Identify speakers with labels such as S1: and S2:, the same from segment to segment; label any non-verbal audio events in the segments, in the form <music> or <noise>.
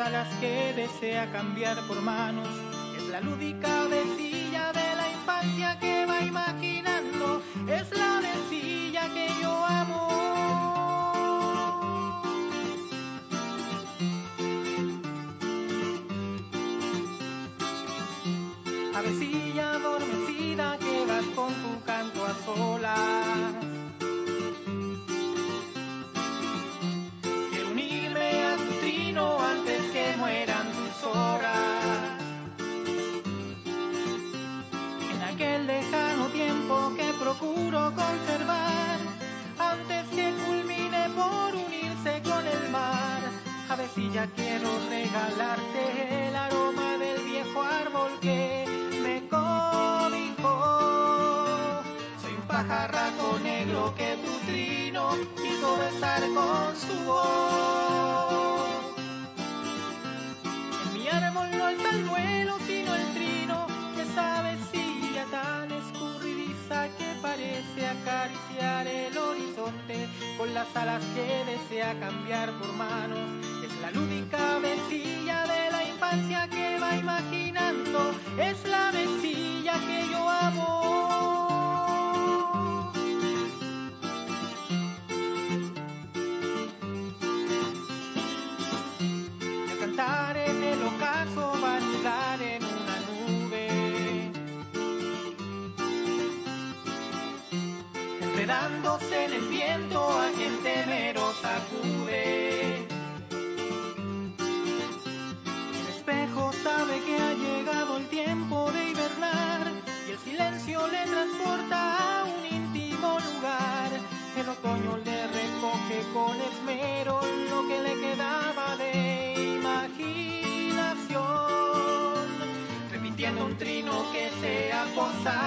S1: a las que desea cambiar por manos. Es la lúdica a las que desea cambiar por manos. Es la lúdica mesilla de la infancia que va imaginando. Es la mesilla que yo amo. Y a cantar en el ocaso va a nudar en una nube. Enredándose en el viento ポンさん。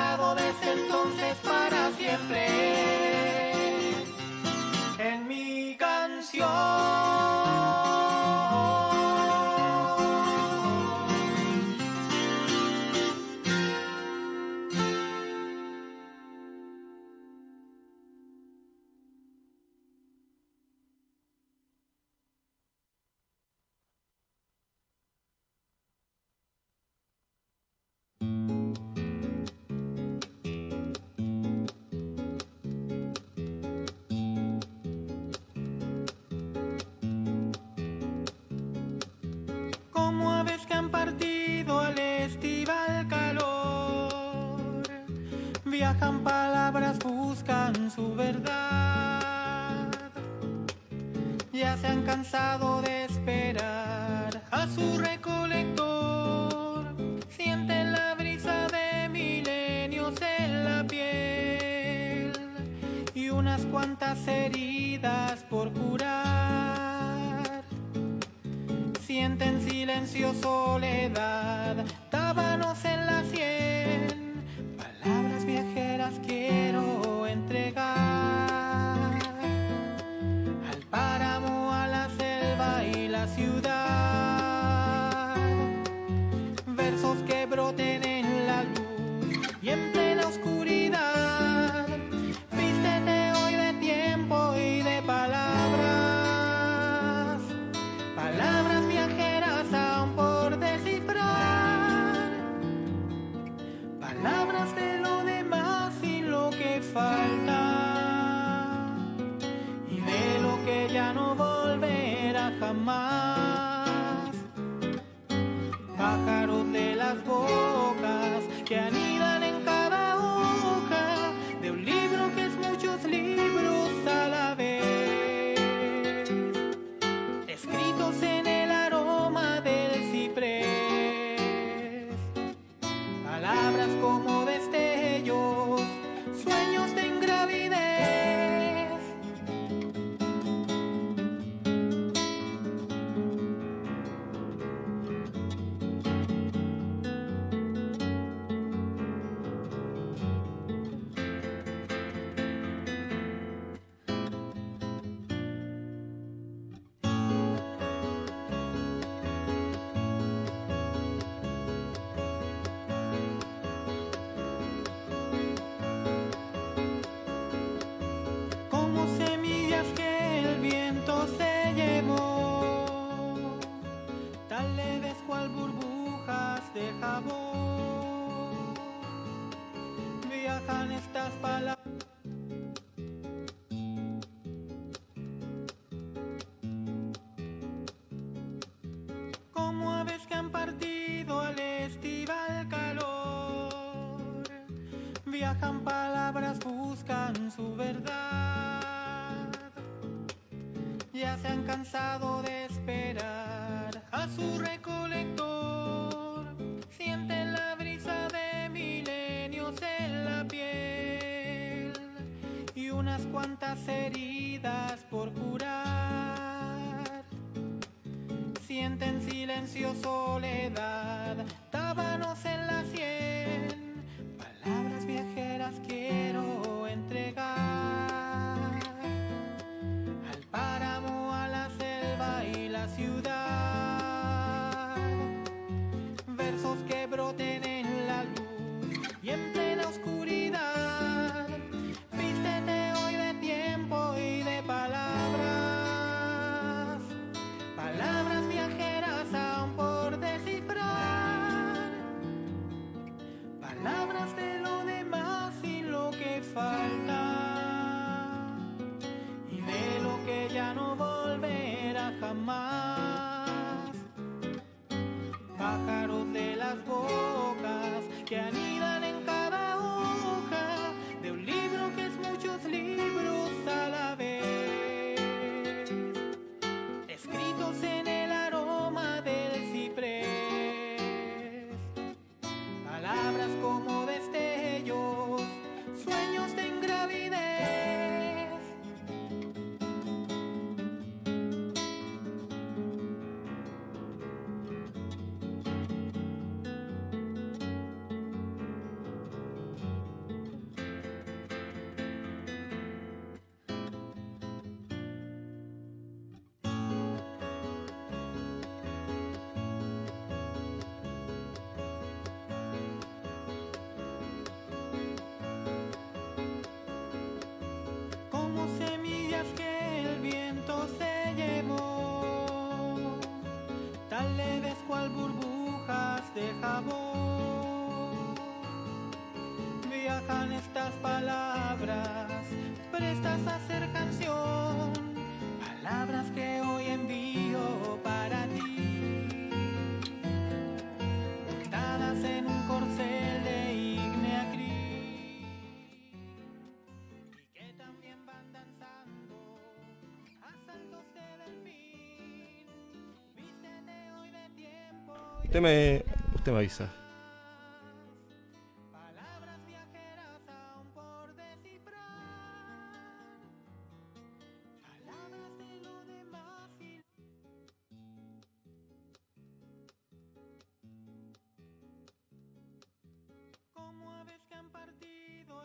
S1: partido al estival calor. Viajan palabras, buscan su verdad. Ya se han cansado de esperar a su recolector. Sienten la brisa de milenios en la piel y unas cuantas heridas silencio, soledad. Cansado de esperar a su recolector. Sienten la brisa de milenios en la piel y unas cuantas heridas por curar. Sienten silencio, can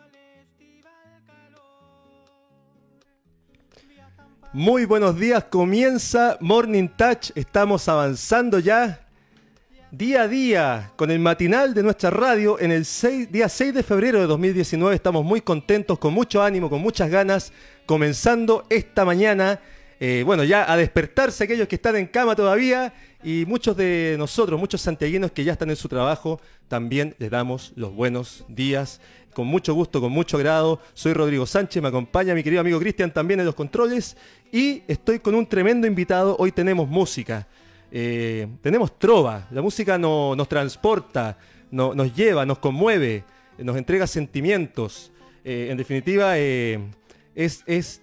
S1: al estival calor. Viajan pa-
S2: Muy buenos días, comienza Morning Touch, estamos avanzando ya día a día con el matinal de nuestra radio en el 6 día 6 de febrero de 2019. Estamos muy contentos, con mucho ánimo, con muchas ganas, comenzando esta mañana. eh, bueno, ya a despertarse aquellos que están en cama todavía y muchos de nosotros, muchos santiaguinos que ya están en su trabajo, también les damos los buenos días. Con mucho gusto, con mucho grado. Soy Rodrigo Sánchez, me acompaña mi querido amigo Cristian también en los controles y estoy con un tremendo invitado. Hoy tenemos música. Eh, tenemos trova, la música no- nos transporta, no- nos lleva, nos conmueve, nos entrega sentimientos. Eh, en definitiva, eh, es, es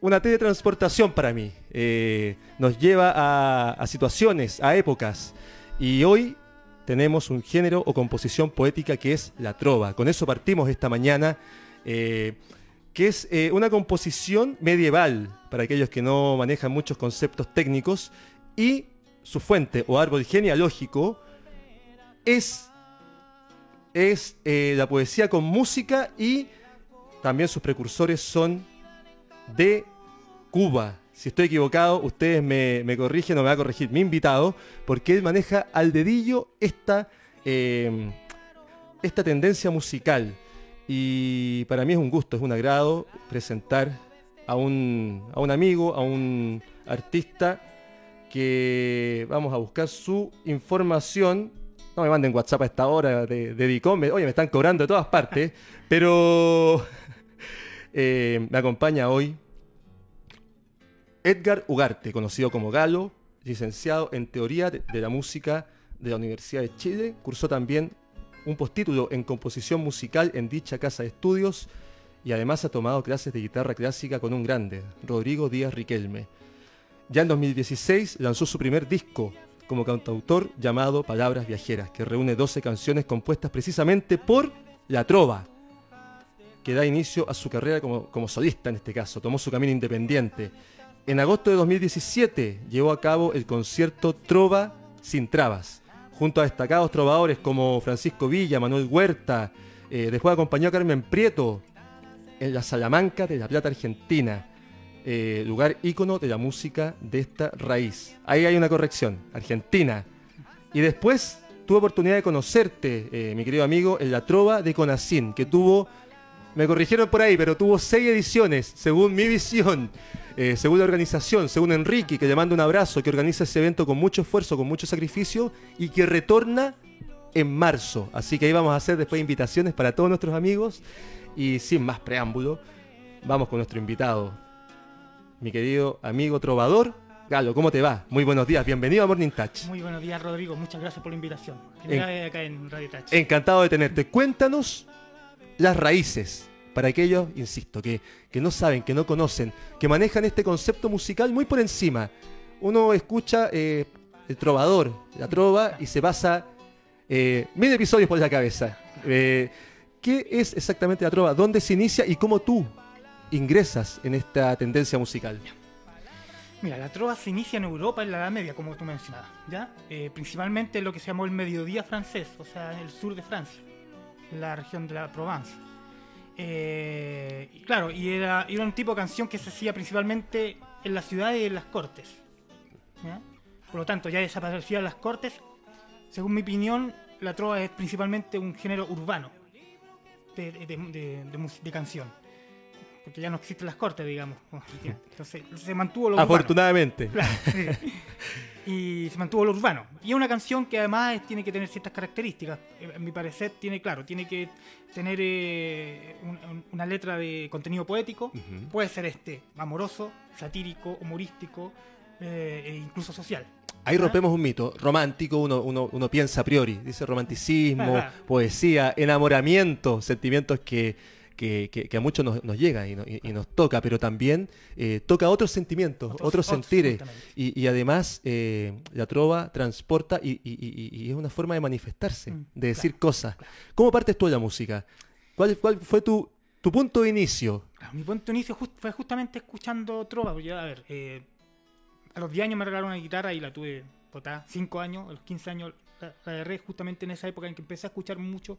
S2: una teletransportación para mí. Eh, nos lleva a, a situaciones, a épocas. Y hoy tenemos un género o composición poética que es la trova. Con eso partimos esta mañana. eh, que es una composición medieval, para aquellos que no manejan muchos conceptos técnicos, y su fuente o árbol genealógico es, es eh, la poesía con música y también sus precursores son de Cuba. Si estoy equivocado, ustedes me, me corrigen o me va a corregir mi invitado, porque él maneja al dedillo esta, eh, esta tendencia musical. Y para mí es un gusto, es un agrado presentar a un, a un amigo, a un artista que vamos a buscar su información No me manden WhatsApp a esta hora de, de Dicom. Oye, me están cobrando de todas partes. <laughs> pero <laughs> eh, me acompaña hoy Edgar Ugarte, conocido como Galo, licenciado en Teoría de la Música de la Universidad de Chile. Cursó también un postítulo en composición musical en dicha casa de estudios y además ha tomado clases de guitarra clásica con un grande, Rodrigo Díaz Riquelme. Ya en 2016 lanzó su primer disco como cantautor llamado Palabras Viajeras, que reúne 12 canciones compuestas precisamente por La Trova, que da inicio a su carrera como, como solista en este caso, tomó su camino independiente. En agosto de 2017 llevó a cabo el concierto Trova sin Trabas, junto a destacados trovadores como Francisco Villa, Manuel Huerta, eh, después acompañó a Carmen Prieto en la Salamanca de La Plata, Argentina, eh, lugar ícono de la música de esta raíz. Ahí hay una corrección, Argentina. Y después tuve oportunidad de conocerte, eh, mi querido amigo, en la Trova de Conacín, que tuvo, me corrigieron por ahí, pero tuvo seis ediciones, según mi visión, eh, según la organización, según Enrique, que le mando un abrazo, que organiza ese evento con mucho esfuerzo, con mucho sacrificio y que retorna en marzo. Así que ahí vamos a hacer después invitaciones para todos nuestros amigos. Y sin más preámbulo, vamos con nuestro invitado, mi querido amigo trovador. Galo, ¿cómo te va? Muy buenos días, bienvenido a Morning Touch.
S1: Muy buenos días, Rodrigo. Muchas gracias por la invitación. Primera vez acá en Radio Touch.
S2: Encantado de tenerte. Cuéntanos las raíces para aquellos, insisto, que, que no saben, que no conocen, que manejan este concepto musical muy por encima. Uno escucha eh, el trovador, la trova, y se pasa eh, mil episodios por la cabeza. Eh, ¿Qué es exactamente la trova? ¿Dónde se inicia y cómo tú ingresas en esta tendencia musical?
S1: Mira, la trova se inicia en Europa en la Edad Media, como tú mencionabas, ¿ya? Eh, principalmente en lo que se llamó el mediodía francés, o sea, en el sur de Francia, en la región de la Provence. Eh, claro, y era, era un tipo de canción que se hacía principalmente en las ciudades y en las cortes. ¿ya? Por lo tanto, ya desaparecían las cortes. Según mi opinión, la trova es principalmente un género urbano de, de- de- de canción. Porque ya no existen las cortes, digamos. Entonces <laughs> se mantuvo lo urbano.
S2: Afortunadamente.
S1: Claro, <laughs> sí. Y se mantuvo lo urbano. Y es una canción que además tiene que tener ciertas características. Eh, En mi parecer, tiene, claro, tiene que tener eh, un- un- una letra de contenido poético. Puede ser este, amoroso, satírico, humorístico, eh, e incluso social.
S2: Ahí
S1: ¿Ah?
S2: rompemos un mito. Romántico, uno, uno, uno piensa a priori. Dice romanticismo,
S1: Ajá.
S2: poesía, enamoramiento, sentimientos que, que, que- que a muchos nos, nos llegan y, no- y- y nos toca, pero también eh, toca otros sentimientos, otros,
S1: Otros-
S2: sentires. Y, y además eh, la trova transporta y, es una forma de manifestarse,
S1: Mm,
S2: de decir cosas. ¿Cómo partes tú de la música? ¿Cuál, cuál fue tu, tu punto de inicio?
S1: Claro, mi punto de inicio just- fue justamente escuchando trova. porque a ver, eh, a los 10 años me regalaron una guitarra y la tuve botada. 5 años, a los 15 años la agarré justamente en esa época en que empecé a escuchar mucho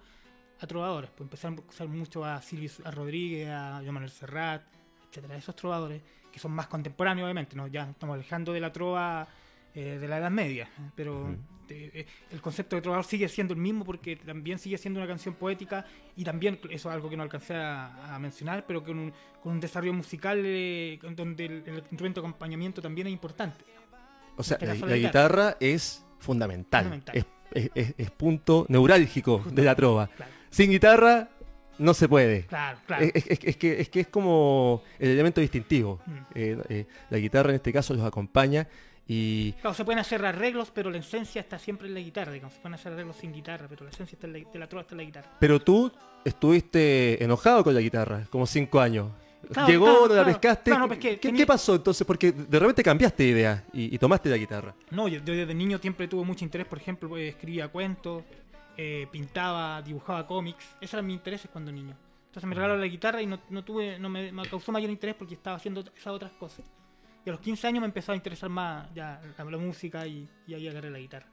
S1: a trovadores. Pues empecé a escuchar mucho a Silvio a Rodríguez, a Joan Manuel Serrat, etcétera. Esos trovadores que son más contemporáneos, obviamente. ¿no? Ya estamos alejando de la trova eh, de la Edad Media. Pero eh, eh, el concepto de trovador sigue siendo el mismo porque también sigue siendo una canción poética y también, eso es algo que no alcancé a, a mencionar, pero con un, con un desarrollo musical eh, donde el, el instrumento de acompañamiento también es importante.
S2: O sea,
S1: este
S2: la,
S1: caso
S2: la
S1: la
S2: guitarra es fundamental,
S1: Fundamental.
S2: Es, es- es- punto neurálgico de la trova.
S1: Claro,
S2: Sin guitarra no se puede.
S1: claro. claro.
S2: Es, es- es que, es que es como el elemento distintivo.
S1: Mm.
S2: Eh, eh, la guitarra en este caso los acompaña y
S1: Claro, se pueden hacer arreglos, pero la esencia está siempre en la guitarra. Digamos. Se pueden hacer arreglos sin guitarra, pero la esencia está en la, de la trova está en la guitarra.
S2: pero tú estuviste enojado con la guitarra, como cinco años.
S1: Claro,
S2: Llegó,
S1: claro,
S2: no la pescaste.
S1: No pesqué.
S2: ¿Qué,
S1: Tenía-
S2: qué pasó entonces? Porque de repente cambiaste de idea y, y tomaste la guitarra.
S1: No, yo, yo desde niño siempre tuve mucho interés, por ejemplo, pues, escribía cuentos, eh, pintaba, dibujaba cómics. Esos eran mis intereses cuando niño. Entonces me regalaron la guitarra y no, no tuve, no me, me causó mayor interés porque estaba haciendo esas otras cosas. Y a los 15 años me empezó a interesar más ya la, la música y, y ahí agarré la guitarra.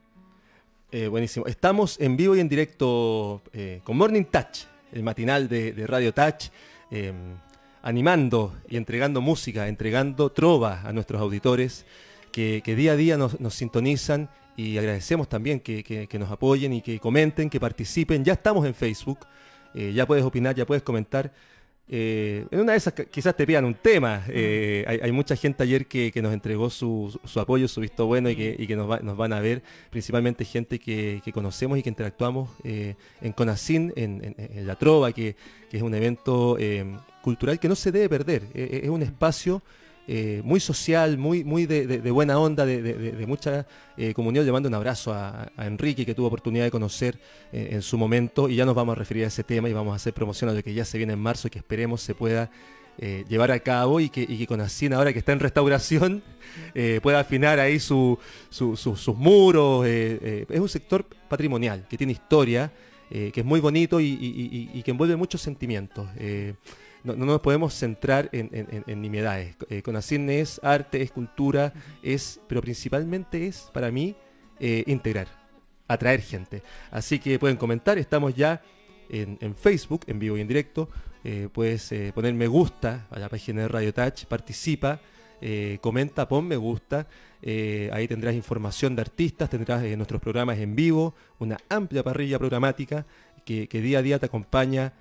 S2: Eh, buenísimo. Estamos en vivo y en directo eh, con Morning Touch, el matinal de, de Radio Touch, eh, animando y entregando música, entregando trova a nuestros auditores que, que día a día nos, nos sintonizan y agradecemos también que, que- que nos apoyen y que comenten, que participen. Ya estamos en Facebook, eh, ya puedes opinar, ya puedes comentar. Eh, en una de esas quizás te pidan un tema. Eh, hay, mucha gente ayer que, nos entregó su, apoyo, su visto bueno y que, nos, van a ver, principalmente gente que, conocemos y que interactuamos eh, en Conacin, en, La Trova, que, es un evento cultural que no se debe perder. es un espacio eh, muy social, muy, muy de, buena onda, de, mucha eh, comunión. Le mando un abrazo a, Enrique, que tuvo oportunidad de conocer eh, en su momento, y ya nos vamos a referir a ese tema y vamos a hacer promoción a lo que ya se viene en marzo y que esperemos se pueda llevar a cabo y que, y que con Asina, ahora que está en restauración, <laughs> pueda afinar ahí sus muros. es un sector patrimonial que tiene historia, que es muy bonito y que envuelve muchos sentimientos no, nos podemos centrar en, en, nimiedades. Eh, Conacine es arte, es cultura, es, pero principalmente es, para mí, eh, integrar, atraer gente. Así que pueden comentar, estamos ya en, Facebook, en vivo y en directo. Eh, puedes eh, poner me gusta a la página de Radio Touch, participa, comenta, pon me gusta. ahí tendrás información de artistas, tendrás nuestros programas en vivo, una amplia parrilla programática que, que día a día te acompaña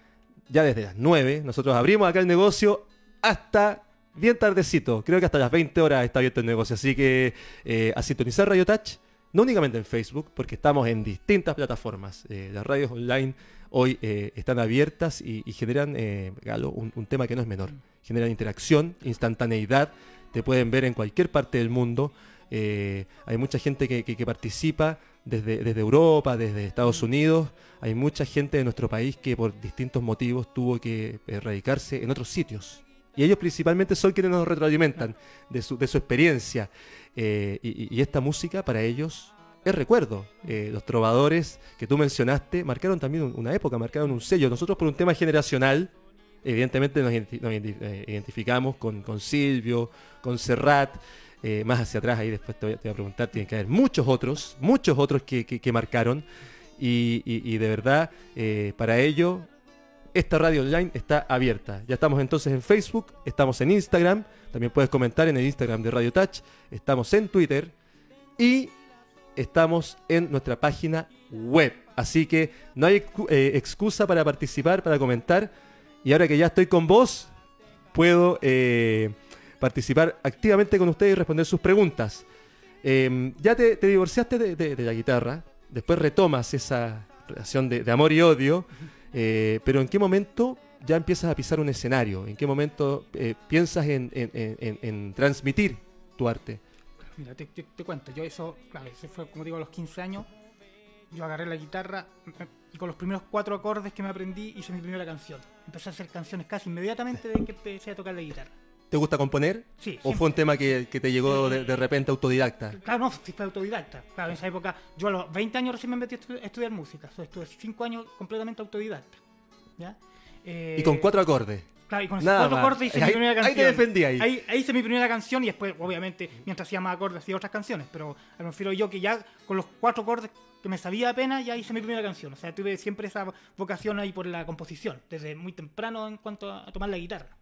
S2: ya desde las 9. Nosotros abrimos acá el negocio hasta bien tardecito. Creo que hasta las 20 horas está abierto el negocio. Así que eh, a sintonizar Radio Touch, no únicamente en Facebook, porque estamos en distintas plataformas. Eh, las radios online hoy eh, están abiertas y, generan, Galo, un, tema que no es menor. Generan interacción, instantaneidad. Te pueden ver en cualquier parte del mundo. Hay mucha gente que participa desde, desde Europa, desde Estados Unidos. Hay mucha gente de nuestro país que por distintos motivos tuvo que erradicarse en otros sitios. Y ellos principalmente son quienes nos retroalimentan de su, de su experiencia. Eh, y, esta música para ellos es recuerdo. Eh, los trovadores que tú mencionaste marcaron también una época, marcaron un sello. Nosotros por un tema generacional, evidentemente nos, eh, identificamos con, con Silvio, con Serrat. Eh, más hacia atrás, ahí después te voy, a, preguntar, tienen que haber muchos otros, muchos otros que, marcaron. Y, de verdad, eh, para ello, esta radio online está abierta. Ya estamos entonces en Facebook, estamos en Instagram, también puedes comentar en el Instagram de Radio Touch, estamos en Twitter y estamos en nuestra página web. Así que no hay eh, excusa para participar, para comentar. Y ahora que ya estoy con vos, puedo participar activamente con ustedes y responder sus preguntas. Em, ya te, divorciaste de, la guitarra, después retomas esa relación de, amor y odio, eh, pero ¿en qué momento ya empiezas a pisar un escenario? ¿En qué momento eh, piensas en, transmitir tu arte?
S1: Mira, te, cuento, yo eso, claro, eso fue como digo a los 15 años, yo agarré la guitarra y con los primeros cuatro acordes que me aprendí hice mi primera canción. Empecé a hacer canciones casi inmediatamente de que empecé a tocar la guitarra.
S2: ¿Te gusta componer?
S1: Sí.
S2: ¿O fue un tema que, te llegó de, repente autodidacta?
S1: Claro, no, sí fue autodidacta. Claro, en esa época, yo a los 20 años recién me metí a estudiar música. O sea, estuve 5 años completamente autodidacta. ¿ya?
S2: Eh, y con cuatro acordes.
S1: Claro, y con esos cuatro acordes hice mi primera canción.
S2: Ahí te defendí ahí.
S1: ahí. hice mi primera canción y después, obviamente, mientras hacía más acordes, hacía otras canciones. Pero me refiero yo que ya con los cuatro acordes que me sabía apenas, ya hice mi primera canción. O sea, tuve siempre esa vocación ahí por la composición, desde muy temprano en cuanto a tomar la guitarra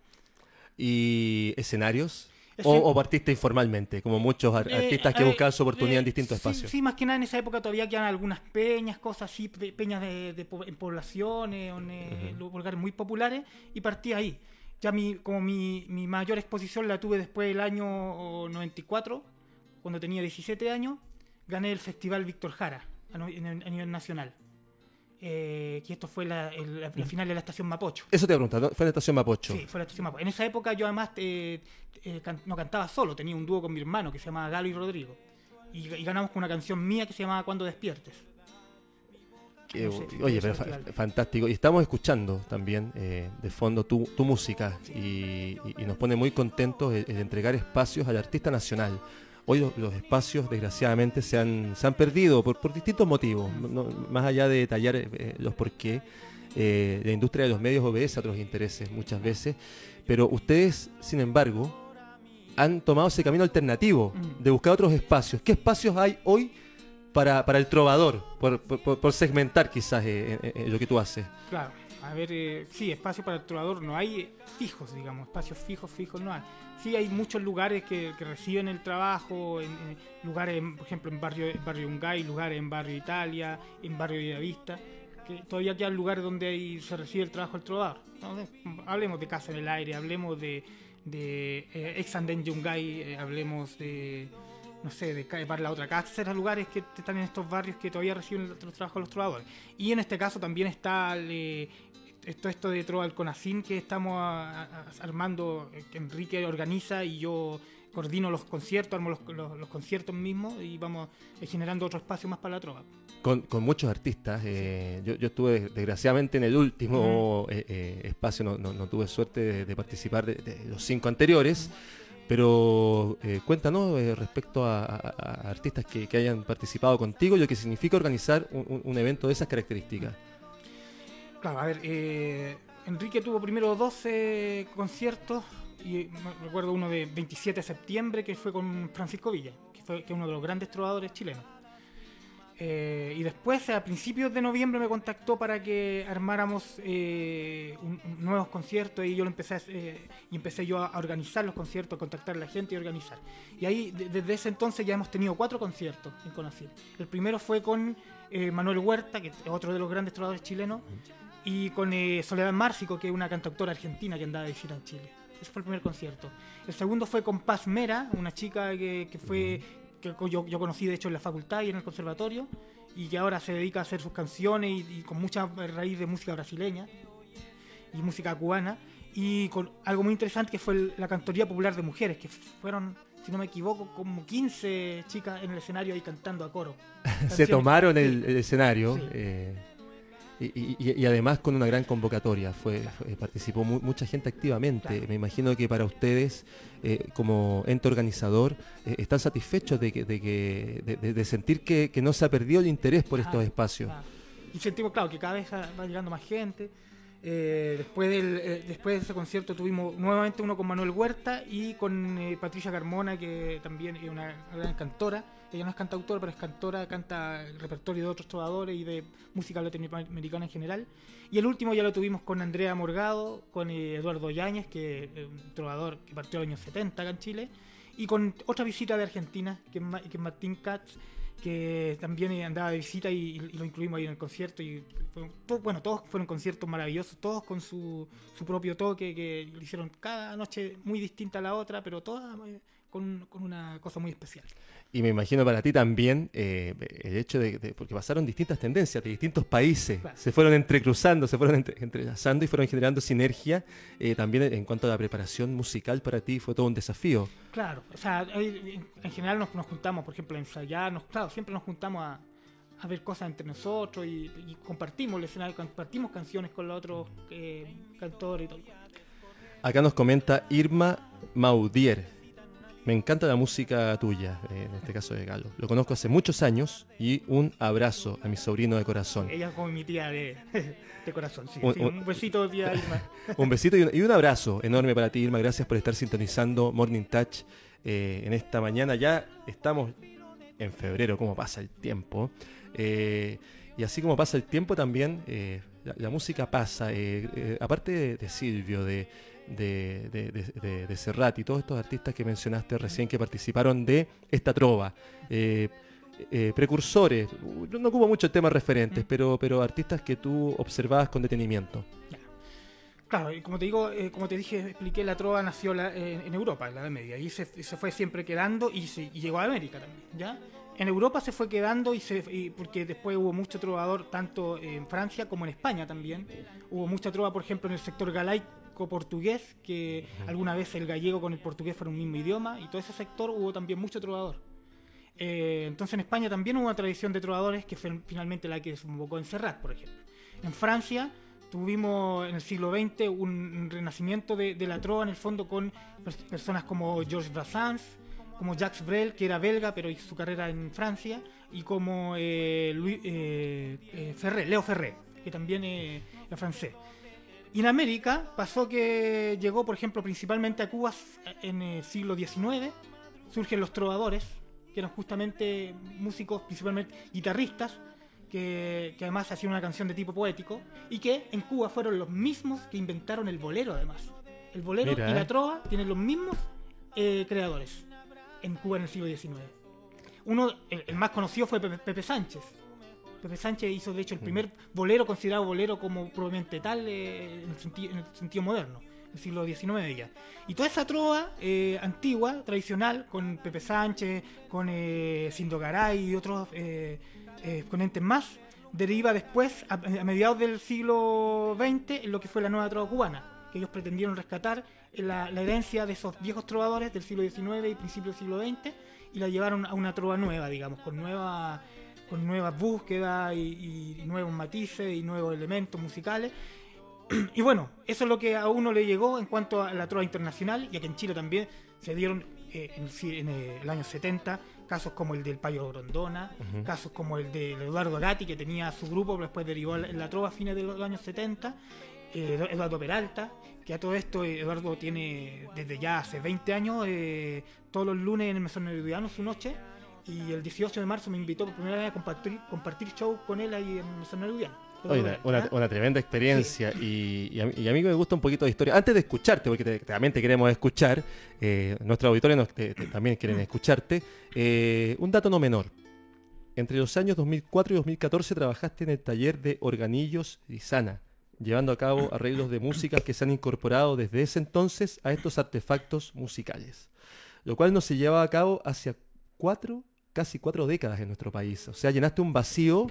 S2: y escenarios? O, partiste informalmente, como muchos eh, artistas que buscaban su oportunidad en distintos espacios?
S1: Sí, más que nada en esa época todavía quedan algunas peñas, cosas así, peñas de, en poblaciones, en, lugares muy populares, y partí ahí. Ya mi, como mi, mi mayor exposición la tuve después del año 94, cuando tenía 17 años, gané el Festival Víctor Jara a nivel nacional. Eh, que esto fue la, final de la estación Mapocho.
S2: Eso te pregunto, ¿no? fue la estación Mapocho.
S1: Sí, fue la estación Mapocho. En esa época yo además eh, eh, no cantaba solo, tenía un dúo con mi hermano que se llamaba Galo y Rodrigo. Y, ganamos con una canción mía que se llamaba Cuando despiertes.
S2: oye, pero fantástico. Y estamos escuchando también de fondo tu, música y, nos pone muy contentos el entregar espacios al artista nacional Hoy los, espacios, desgraciadamente, se han, se han perdido por, por distintos motivos, más allá de detallar eh, los por qué. Eh, la industria de los medios obedece a otros intereses muchas veces, pero ustedes, sin embargo, han tomado ese camino alternativo mm. de buscar otros espacios. ¿Qué espacios hay hoy para, para el trovador? Por, por, segmentar quizás eh, lo que tú haces.
S1: Claro, a ver, sí, espacio para el trovador no hay fijos, digamos, espacios fijos, fijos no hay sí hay muchos lugares que, reciben el trabajo, en, lugares, por ejemplo, en barrio, barrio Ungay, lugares en barrio Italia, en barrio Villavista, que todavía quedan lugares donde se recibe el trabajo del trovador. hablemos de Casa en el Aire, hablemos de, de eh, Exanden Yungay, eh, hablemos de, no sé, de para la otra casa, lugares que están en estos barrios que todavía reciben los trabajos de los trovadores. Y en este caso también está eh, esto, esto de Trova al Conacín que estamos armando, que Enrique organiza y yo coordino los conciertos, armo los, conciertos mismos y vamos generando otro espacio más para la trova.
S2: Con, muchos artistas. Eh, yo, estuve desgraciadamente en el último eh, eh, espacio, no, tuve suerte de, participar de, los cinco anteriores. Pero cuéntanos respecto a, artistas que, hayan participado contigo y lo que significa organizar un, evento de esas características.
S1: Claro, a ver, Enrique tuvo primero 12 conciertos y recuerdo uno de 27 de septiembre que fue con Francisco Villa, que fue uno de los grandes trovadores chilenos. Eh, y después, a principios de noviembre, me contactó para que armáramos eh, nuevos conciertos y yo lo empecé, eh, empecé yo a organizar los conciertos, a contactar a la gente y organizar. Y ahí, desde ese entonces, ya hemos tenido cuatro conciertos en Conacil. El primero fue con Manuel Huerta, que es otro de los grandes trovadores chilenos, y con Soledad Márcico, que es una cantautora argentina que andaba de visita en Chile. Ese fue el primer concierto. El segundo fue con Paz Mera, una chica que, que fue que yo, yo, conocí de hecho en la facultad y en el conservatorio, y que ahora se dedica a hacer sus canciones y, con mucha raíz de música brasileña y música cubana, y con algo muy interesante que fue la Cantoría Popular de Mujeres, que fueron, si no me equivoco, como 15 chicas en el escenario ahí cantando a coro. <laughs>
S2: se tomaron el, escenario. Eh, y, además con una gran convocatoria, fue, participó mucha gente activamente. Me imagino que para ustedes, eh, como ente organizador, eh, están satisfechos de, que, de, de, sentir que, no se ha perdido el interés por estos espacios.
S1: Y sentimos, claro, que cada vez va llegando más gente. Eh, después, del, después de ese concierto tuvimos nuevamente uno con Manuel Huerta y con Patricia Carmona, que también es una gran cantora ella no es cantautora, pero es cantora, canta repertorio de otros trovadores y de música latinoamericana en general. Y el último ya lo tuvimos con Andrea Morgado, con eh, Eduardo Yáñez, que es un trovador que partió en los años 70 acá en Chile, y con otra visita de Argentina, que es, Martín Katz, que también andaba de visita y, lo incluimos ahí en el concierto. Y bueno, todos fueron conciertos maravillosos, todos con su, su propio toque, que lo hicieron cada noche muy distinta a la otra, pero todas eh, con, con una cosa muy especial.
S2: Y me imagino para ti también eh, el hecho de, porque pasaron distintas tendencias de distintos países, se fueron entrecruzando, se fueron entrelazando y fueron generando sinergia. Eh, también en cuanto a la preparación musical para ti fue todo un desafío.
S1: Claro, o sea, en general nos, nos juntamos, por ejemplo, a ensayar, claro, siempre nos juntamos a, a ver cosas entre nosotros y, compartimos el escenario, compartimos canciones con los otros eh, cantores y todo.
S2: Acá nos comenta Irma Maudier. Me encanta la música tuya, eh, en este caso de Galo. Lo conozco hace muchos años y un abrazo a mi sobrino de corazón.
S1: Ella es como mi tía de, <laughs> corazón, sí, un, besito, tía <laughs> Irma.
S2: un besito y un, abrazo enorme para ti, Irma. Gracias por estar sintonizando Morning Touch eh, en esta mañana. Ya estamos en febrero, cómo pasa el tiempo. Eh, y así como pasa el tiempo también, la, música pasa. aparte de Silvio, de de, de, de, Serrat y todos estos artistas que mencionaste recién que participaron de esta trova. Eh, eh, precursores, no ocupo mucho el tema referentes, mm. pero, pero artistas que tú observabas con detenimiento.
S1: Claro, y como te digo, eh, como te dije, expliqué, la trova nació en Europa, en la Edad Media, y se, se fue siempre quedando y, se, llegó a América también, ¿ya? En Europa se fue quedando y se, porque después hubo mucho trovador tanto en Francia como en España también. Hubo mucha trova, por ejemplo, en el sector galaico portugués, que alguna vez el gallego con el portugués fueron un mismo idioma, y todo ese sector hubo también mucho trovador. Eh, entonces en España también hubo una tradición de trovadores que fue finalmente la que desembocó en Serrat, por ejemplo. En Francia tuvimos en el siglo XX un renacimiento de, la trova en el fondo con personas como Georges Brassens, como Jacques Brel, que era belga pero hizo su carrera en Francia, y como eh, eh, Ferré, Leo Ferré, que también era francés. Y en América pasó que llegó, por ejemplo, principalmente a Cuba en el siglo XIX, surgen los trovadores, que eran justamente músicos, principalmente guitarristas, que, además hacían una canción de tipo poético, y que en Cuba fueron los mismos que inventaron el bolero, además. El bolero y la trova tienen los mismos eh, creadores en Cuba en el siglo XIX. Uno, el, más conocido fue Pepe, Sánchez, Pepe Sánchez hizo de hecho el primer bolero considerado bolero como probablemente tal eh, en, el sentido, en el sentido moderno, el siglo XIX ya. Y toda esa trova eh, antigua, tradicional, con Pepe Sánchez, con eh, Sindogaray y otros eh, eh, entes más, deriva después, a, a mediados del siglo XX, en lo que fue la nueva trova cubana, que ellos pretendieron rescatar la, la herencia de esos viejos trovadores del siglo XIX y principios del siglo XX y la llevaron a una trova nueva, digamos, con nueva con nuevas búsquedas y, y nuevos matices y nuevos elementos musicales. <clears throat> Y bueno, eso es lo que a uno le llegó en cuanto a la trova internacional, y aquí en Chile también se dieron eh, en, en el año 70 casos como el del Payo Rondona, casos como el de Eduardo Gatti, que tenía su grupo, pero después derivó en la trova a fines de los años 70, eh, Eduardo Peralta, que a todo esto eh, Eduardo tiene desde ya hace 20 años, eh, todos los lunes en el Mesón Meridiano su noche, y el 18 de marzo me invitó por primera vez a compartir, compartir show con él ahí en Mesón Meridiano.
S2: Oye, una, una- una tremenda experiencia y, y a, mí- y a mí me gusta un poquito de historia. Antes de escucharte, porque te- también te queremos escuchar, eh, nuestros auditores nos- también quieren escucharte, eh, un dato no menor. Entre los años 2004 y 2014 trabajaste en el taller de Organillos y Sana, llevando a cabo arreglos de música que se han incorporado desde ese entonces a estos artefactos musicales, lo cual no se llevaba a cabo hacia cuatro, casi cuatro décadas en nuestro país. O sea, llenaste un vacío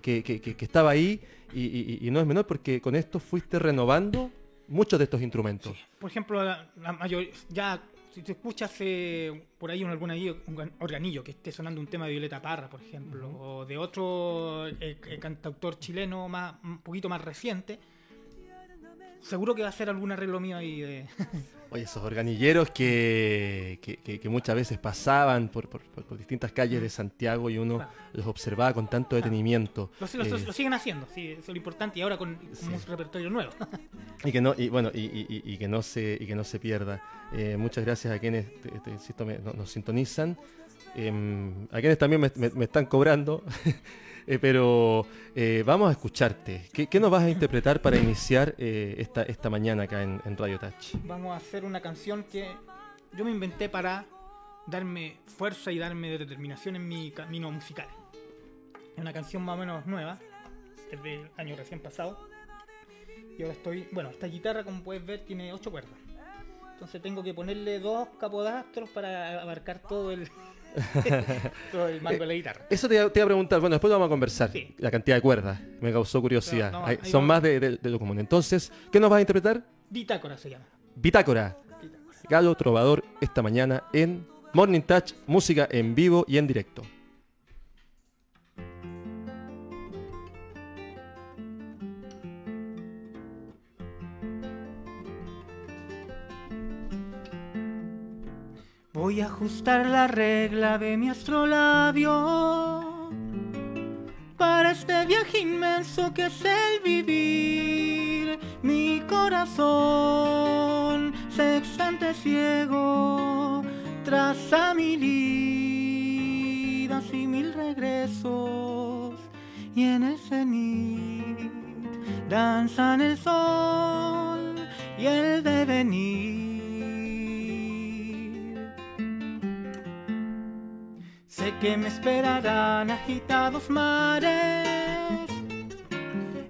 S2: que, que- estaba ahí y, y- y no es menor porque con esto fuiste renovando muchos de estos instrumentos.
S1: Por ejemplo, la, la mayor, ya si te escuchas eh, por ahí un, algún un gan- organillo que esté sonando un tema de Violeta Parra, por ejemplo, o de otro eh, eh, cantautor chileno más un poquito más reciente, seguro que va a ser algún arreglo mío ahí de... <laughs>
S2: Oye, esos organilleros que, que- que- que muchas veces pasaban por, por- por- distintas calles de Santiago y uno
S1: Claro.
S2: los observaba con tanto detenimiento.
S1: Lo, lo-
S2: Eh,
S1: siguen haciendo, sí, eso es lo importante, y ahora con, con
S2: Sí.
S1: un repertorio nuevo. <laughs>
S2: y que no y bueno y, y- y- que no se y que no se pierda Eh, muchas gracias a quienes te- te insisto, me- no- nos sintonizan Em, a quienes también me, me- me están cobrando <laughs> Eh, pero eh, vamos a escucharte ¿Qué, qué nos vas a interpretar para iniciar eh, esta, esta mañana acá en, en Radio Touch?
S1: Vamos a hacer una canción que yo me inventé para darme fuerza y darme determinación en mi camino musical. Es una canción más o menos nueva, es del año recién pasado. Y ahora estoy, bueno, esta guitarra como puedes ver tiene ocho cuerdas. Entonces tengo que ponerle dos capodastros para abarcar todo el, todo el mango de la guitarra.
S2: Eso te, iba- te iba a preguntar, bueno, después vamos a conversar.
S1: Sí.
S2: La cantidad de cuerdas, me causó curiosidad.
S1: No,
S2: Hay- son más de, de- de lo común. Entonces, ¿qué nos vas a interpretar?
S1: Bitácora se llama.
S2: Bitácora.
S1: Bitácora.
S2: Galo Trovador esta mañana en Morning Touch, música en vivo y en directo.
S1: Voy a ajustar la regla de mi astrolabio para este viaje inmenso que es el vivir. Mi corazón, sextante ciego, traza mil idas y mil regresos. Y en el cenit danzan el sol y el devenir. Sé que me esperarán agitados mares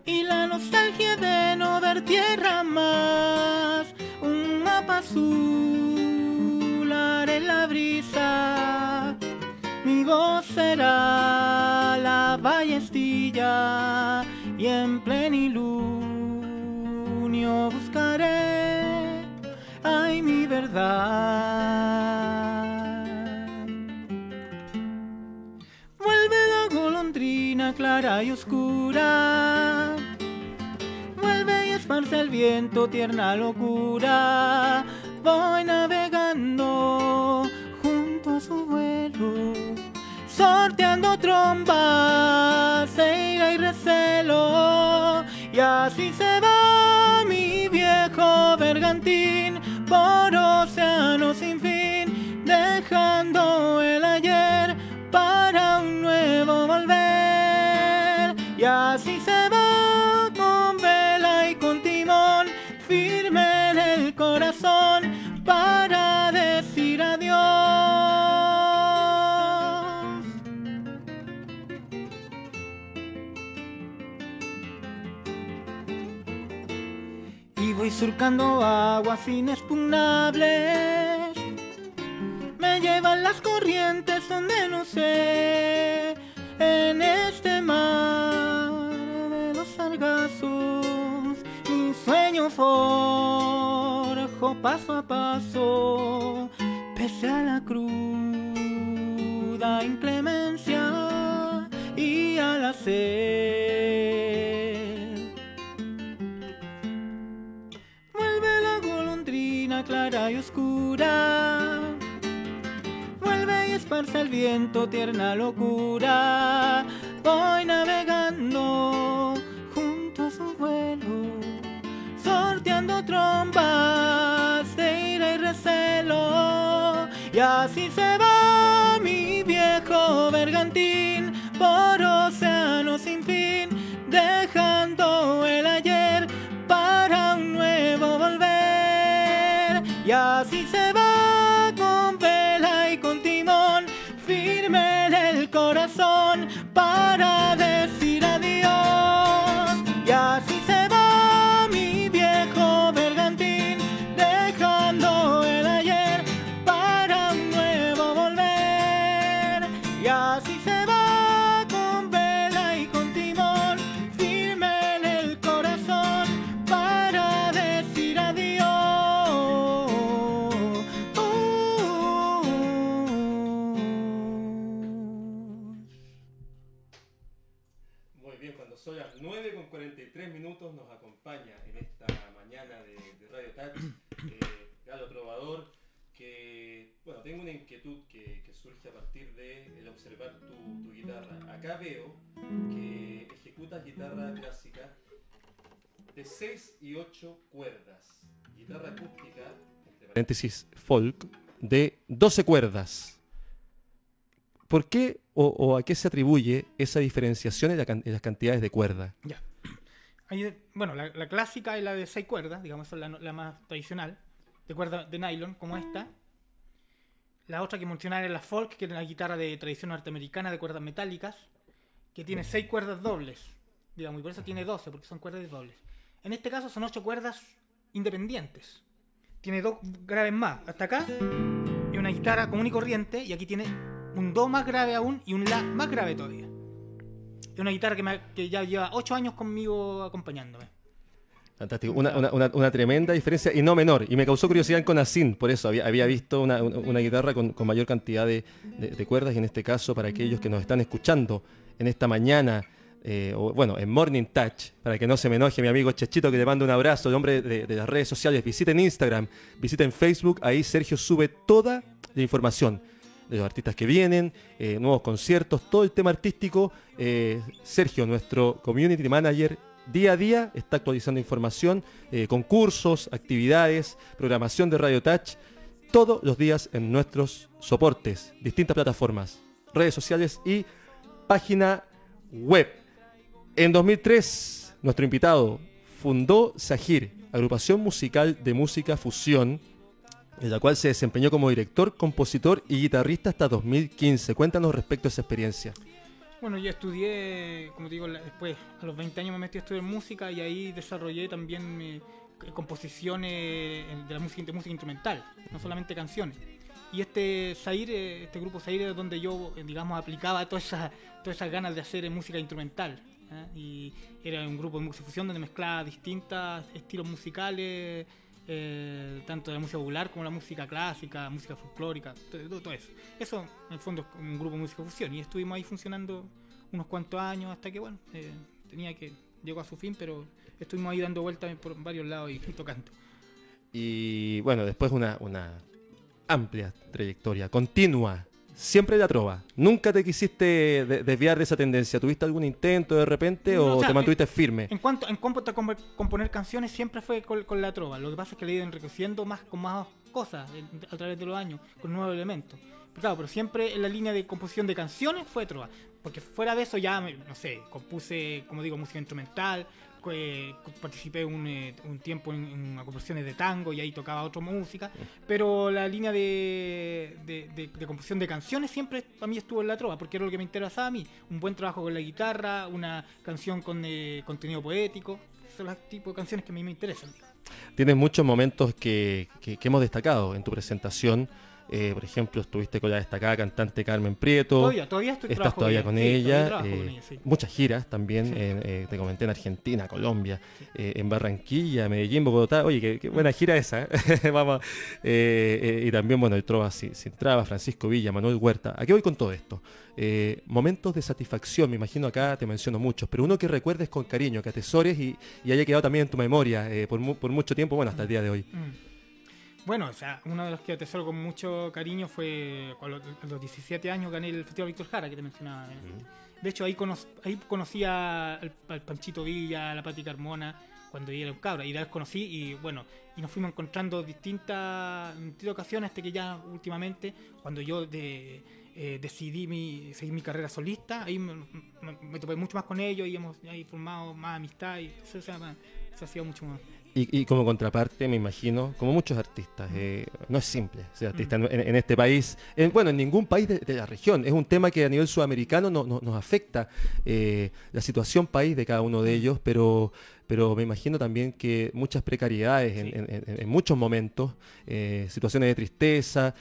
S1: y la nostalgia de no ver tierra más. Un mapa azul haré la brisa. Mi voz será la ballestilla y en plenilunio buscaré ay mi verdad. Clara y oscura. Vuelve y esparce el viento tierna locura. Voy navegando junto a su vuelo, sorteando trombas, e ira y recelo. Y así se va mi viejo bergantín por océano sin fin, dejando el ayer para un nuevo volver y así se va con vela y con timón firme en el corazón para decir adiós. Y voy surcando aguas inexpugnables, me llevan las corrientes donde no sé en este mar de los sargazos, mi sueño forjo paso a paso, pese a la cruda inclemencia y a la sed. El viento tierna locura. Voy navegando junto a su vuelo, sorteando trombas de ira y recelo. Y así se va mi viejo bergantín por en
S2: esta mañana de, de Radio Touch eh, Galo Trovador, que, bueno, tengo una inquietud que, que surge a partir de el observar tu, tu guitarra. Acá veo que ejecutas guitarra clásica de 6 y 8 cuerdas, guitarra acústica, entre paréntesis folk, de 12 cuerdas. ¿Por qué o, o a qué se atribuye esa diferenciación en, la en las cantidades de cuerda?
S1: Ya. Bueno, la, clásica es la de seis cuerdas, digamos, es la, más tradicional, de cuerda de nylon, como esta. La otra que mencionar es la folk, que es una guitarra de tradición norteamericana de cuerdas metálicas, que tiene seis cuerdas dobles, digamos, y por eso tiene 12, porque son cuerdas dobles. En este caso son ocho cuerdas independientes. Tiene dos graves más, hasta acá, y una guitarra común y corriente, y aquí tiene un do más grave aún y un la más grave todavía. Es una guitarra que, me- ya lleva 8 años conmigo acompañándome.
S2: Fantástico. Una, tremenda diferencia y no menor. Y me causó curiosidad en Conacin, por eso había, había visto una, guitarra con, mayor cantidad de, cuerdas y en este caso para aquellos que nos están escuchando en esta mañana, eh, bueno, en Morning Touch, para que no se me enoje mi amigo Chechito que le mando un abrazo, el hombre de, de las redes sociales, visiten Instagram, visiten Facebook, ahí Sergio sube toda la información de los artistas que vienen, eh, nuevos conciertos, todo el tema artístico. Eh, Sergio, nuestro community manager, día a día está actualizando información, eh, concursos, actividades, programación de Radio Touch, todos los días en nuestros soportes, distintas plataformas, redes sociales y página web. En 2003, nuestro invitado fundó Sajir, agrupación musical de música fusión, en la cual se desempeñó como director, compositor y guitarrista hasta 2015. Cuéntanos respecto a esa experiencia.
S1: Bueno, yo estudié, como te digo, después a los 20 años me metí a estudiar música y ahí desarrollé también mi- eh, composiciones en- de la música, de música instrumental, no solamente canciones. Y este Zair, eh, este grupo Zair es donde yo, eh, digamos, aplicaba todas esas, todas esas ganas de hacer eh, música instrumental. ¿eh? Y era un grupo de música fusión donde mezclaba distintos estilos musicales, eh, tanto la música popular como la música clásica, música folclórica, todo eso. Eso, en el fondo, es un grupo de música fusión. Y estuvimos ahí funcionando unos cuantos años hasta que, bueno, eh, tenía que. llegó a su fin, pero estuvimos ahí dando vueltas por varios lados y tocando.
S2: Y bueno, después una, una amplia trayectoria, continua, siempre la trova. Nunca te quisiste de- desviar de esa tendencia. ¿Tuviste algún intento de repente
S1: No,
S2: o,
S1: o sea,
S2: te mantuviste firme?
S1: En cuanto, en cuanto a comp- componer canciones, siempre fue con, con la trova. Lo que pasa es que le he ido enriqueciendo más con más cosas a través de los años, con nuevos elementos. Pero claro, pero siempre en la línea de composición de canciones fue trova. Porque fuera de eso ya, no sé, compuse, como digo, música instrumental, eh, participé un, eh, un tiempo en, en composiciones de tango y ahí tocaba otra música. Pero la línea de, de, de- de composición de canciones siempre a mí estuvo en la trova, porque era lo que me interesaba a mí. Un buen trabajo con la guitarra, una canción con eh, contenido poético. son los tipos de canciones que a mí me interesan.
S2: Tienes muchos momentos que, que hemos destacado en tu presentación. Eh, por ejemplo, estuviste con la destacada cantante Carmen Prieto.
S1: Todavía, todavía estoy
S2: Estás todavía con, ella.
S1: Eh,
S2: muchas giras también, eh, te comenté en Argentina, Colombia, en Barranquilla, Medellín, Bogotá. Oye, qué, buena gira esa. <laughs> Vamos. y también, bueno, el Trova sin, Traba, Francisco Villa, Manuel Huerta. ¿A qué voy con todo esto? momentos de satisfacción, me imagino acá te menciono muchos, pero uno que recuerdes con cariño, que atesores y, haya quedado también en tu memoria por, mucho tiempo, bueno, hasta el día de hoy. Mm.
S1: Bueno, o sea, uno de los que atesoro con mucho cariño fue a los, 17 años gané el Festival Víctor Jara que te mencionaba. De hecho, ahí, ahí conocí al, Panchito Villa, a la Pati Carmona, cuando yo era un cabra, y la conocí y bueno, y nos fuimos encontrando distintas, distintas ocasiones, hasta que ya últimamente, cuando yo de, eh, decidí mi, seguir mi carrera solista, ahí me, topé mucho más con ellos y hemos ahí formado más amistad y eso, eso ha sido mucho más.
S2: Y, como contraparte, me imagino, como muchos artistas, eh, no es simple ser artista en, este país, bueno, en ningún país de, la región. Es un tema que a nivel sudamericano no, nos afecta eh, la situación país de cada uno de ellos, pero, pero me imagino también que muchas precariedades en, muchos momentos, eh, situaciones de tristeza,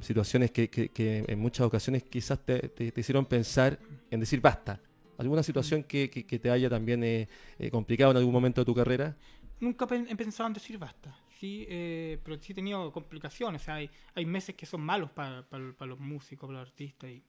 S2: situaciones que, en muchas ocasiones quizás te, hicieron pensar en decir basta. ¿Alguna situación que, te haya también complicado en algún momento de tu carrera?
S1: Nunca he pensado en decir basta. Sí, eh, pero sí he tenido complicaciones. hay, hay meses que son malos para, los músicos, para los artistas. Y,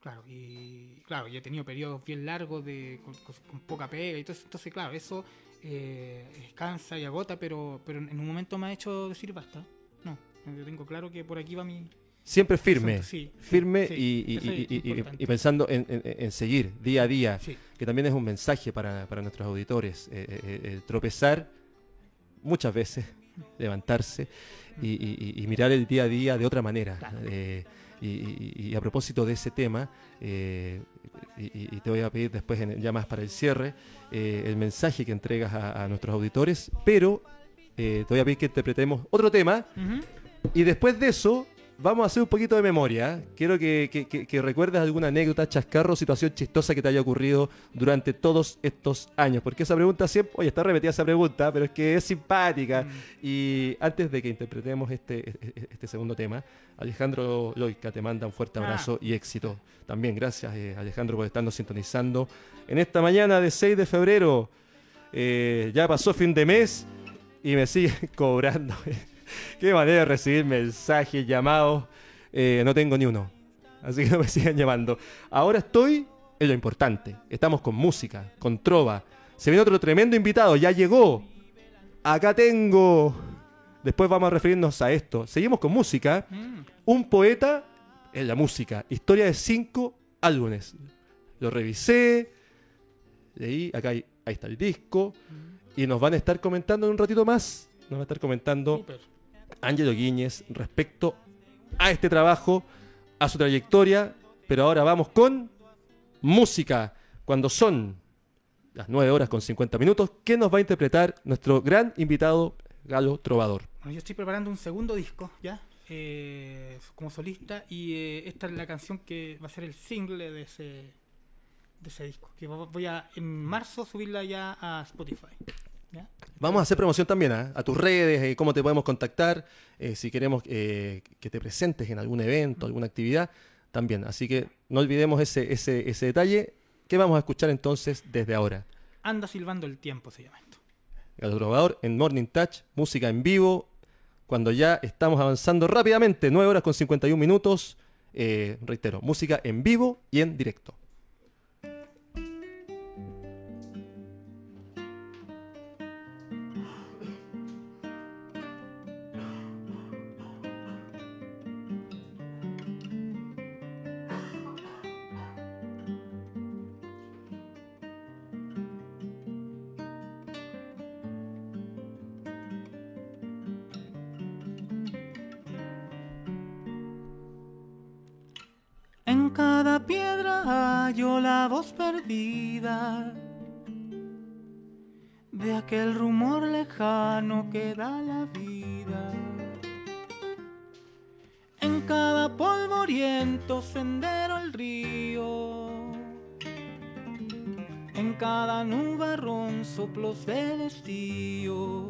S1: claro, y claro, yo he tenido periodos bien largos de, con, poca pega. Y entonces, entonces claro, eso eh, cansa y agota, pero, pero en un momento me ha hecho decir basta. No, yo tengo claro que por aquí va mi,
S2: siempre firme, firme y, pensando en, seguir día a día, que también es un mensaje para, nuestros auditores. Eh, tropezar muchas veces <laughs> levantarse y, mirar el día a día de otra manera. Eh, y, a propósito de ese tema, eh, y, te voy a pedir después, ya más para el cierre, eh, el mensaje que entregas a, nuestros auditores, pero te voy a pedir que interpretemos otro tema. Y después de eso, vamos a hacer un poquito de memoria. Quiero que, recuerdes alguna anécdota, chascarro, situación chistosa que te haya ocurrido durante todos estos años. Porque esa pregunta siempre, oye, está repetida esa pregunta, pero es que es simpática. Mm. Y antes de que interpretemos este, e, e, este segundo tema, Alejandro Loica te manda un fuerte ah. abrazo y éxito. También gracias, eh, Alejandro, por estarnos sintonizando en esta mañana de 6 de febrero. Eh, ya pasó fin de mes y me sigue <laughs> cobrando. <laughs> Qué manera de recibir mensajes, llamados. Eh, no tengo ni uno. Así que no me <laughs> sigan llamando. Ahora estoy en lo importante. Estamos con música, con trova. Se viene otro tremendo invitado. Ya llegó. Acá tengo. Después vamos a referirnos a esto. Seguimos con música. Mm. Un poeta en la música. Historia de cinco álbumes. Lo revisé. Leí. Acá ahí está el disco. Y nos van a estar comentando en un ratito más. Nos va a estar comentando. Ángelo Guíñez respecto a este trabajo, a su trayectoria, pero ahora vamos con música, cuando son las 9 horas con 50 minutos, ¿qué nos va a interpretar nuestro gran invitado Galo Trovador?
S1: Bueno, yo estoy preparando un segundo disco, ¿ya? Eh, como solista, y eh, esta es la canción que va a ser el single de ese, de ese disco, que voy a en marzo subirla ya a Spotify.
S2: Vamos a hacer promoción también ¿ah? a tus redes, eh, cómo te podemos contactar, eh, si queremos eh, que te presentes en algún evento, alguna actividad, también. Así que no olvidemos ese, ese, ese detalle. ¿Qué vamos a escuchar entonces desde ahora?
S1: Anda silbando el tiempo, se llama esto.
S2: El grabador en Morning Touch, música en vivo, cuando ya estamos avanzando rápidamente, 9 horas con 51 minutos. reitero, música en vivo y en directo.
S1: Perdida de aquel rumor lejano que da la vida. En cada polvoriento sendero el río, En cada nubarrón soplos del estío.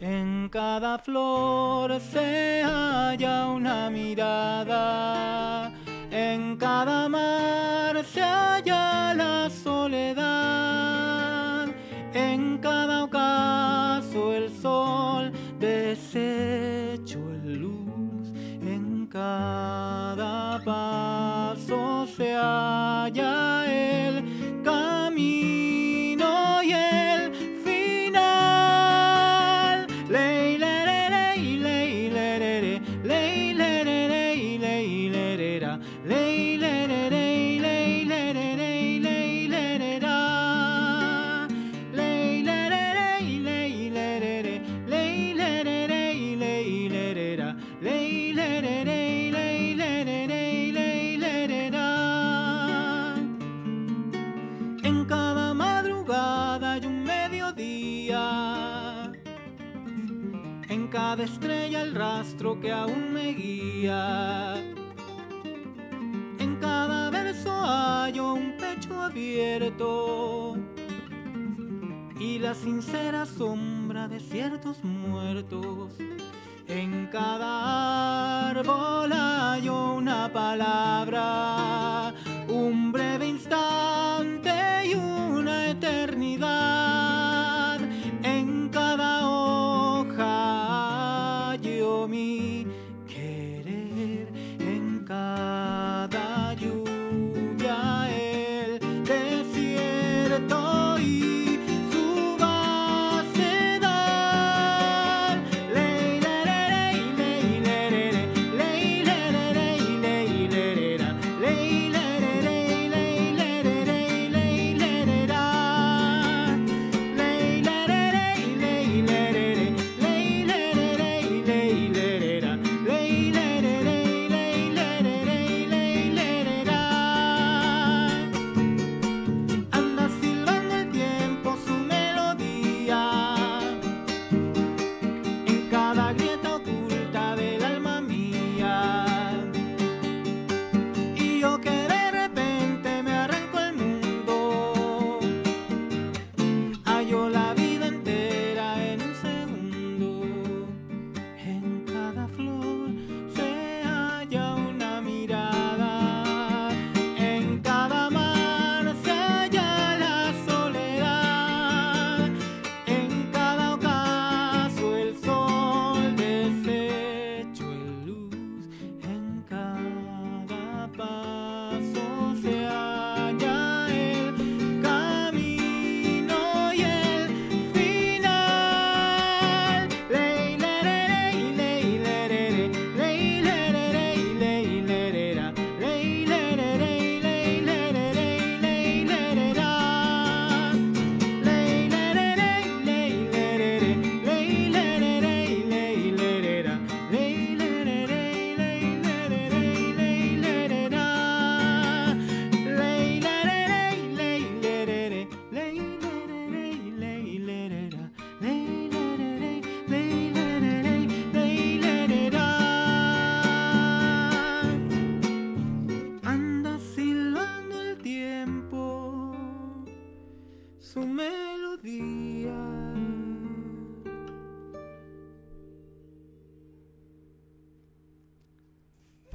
S1: En cada flor se halla una mirada. En cada mar se halla la soledad. En cada ocaso el sol deshecho en luz. En cada paso se halla el que aún me guía. En cada verso hallo un pecho abierto. Y la sincera sombra de ciertos muertos.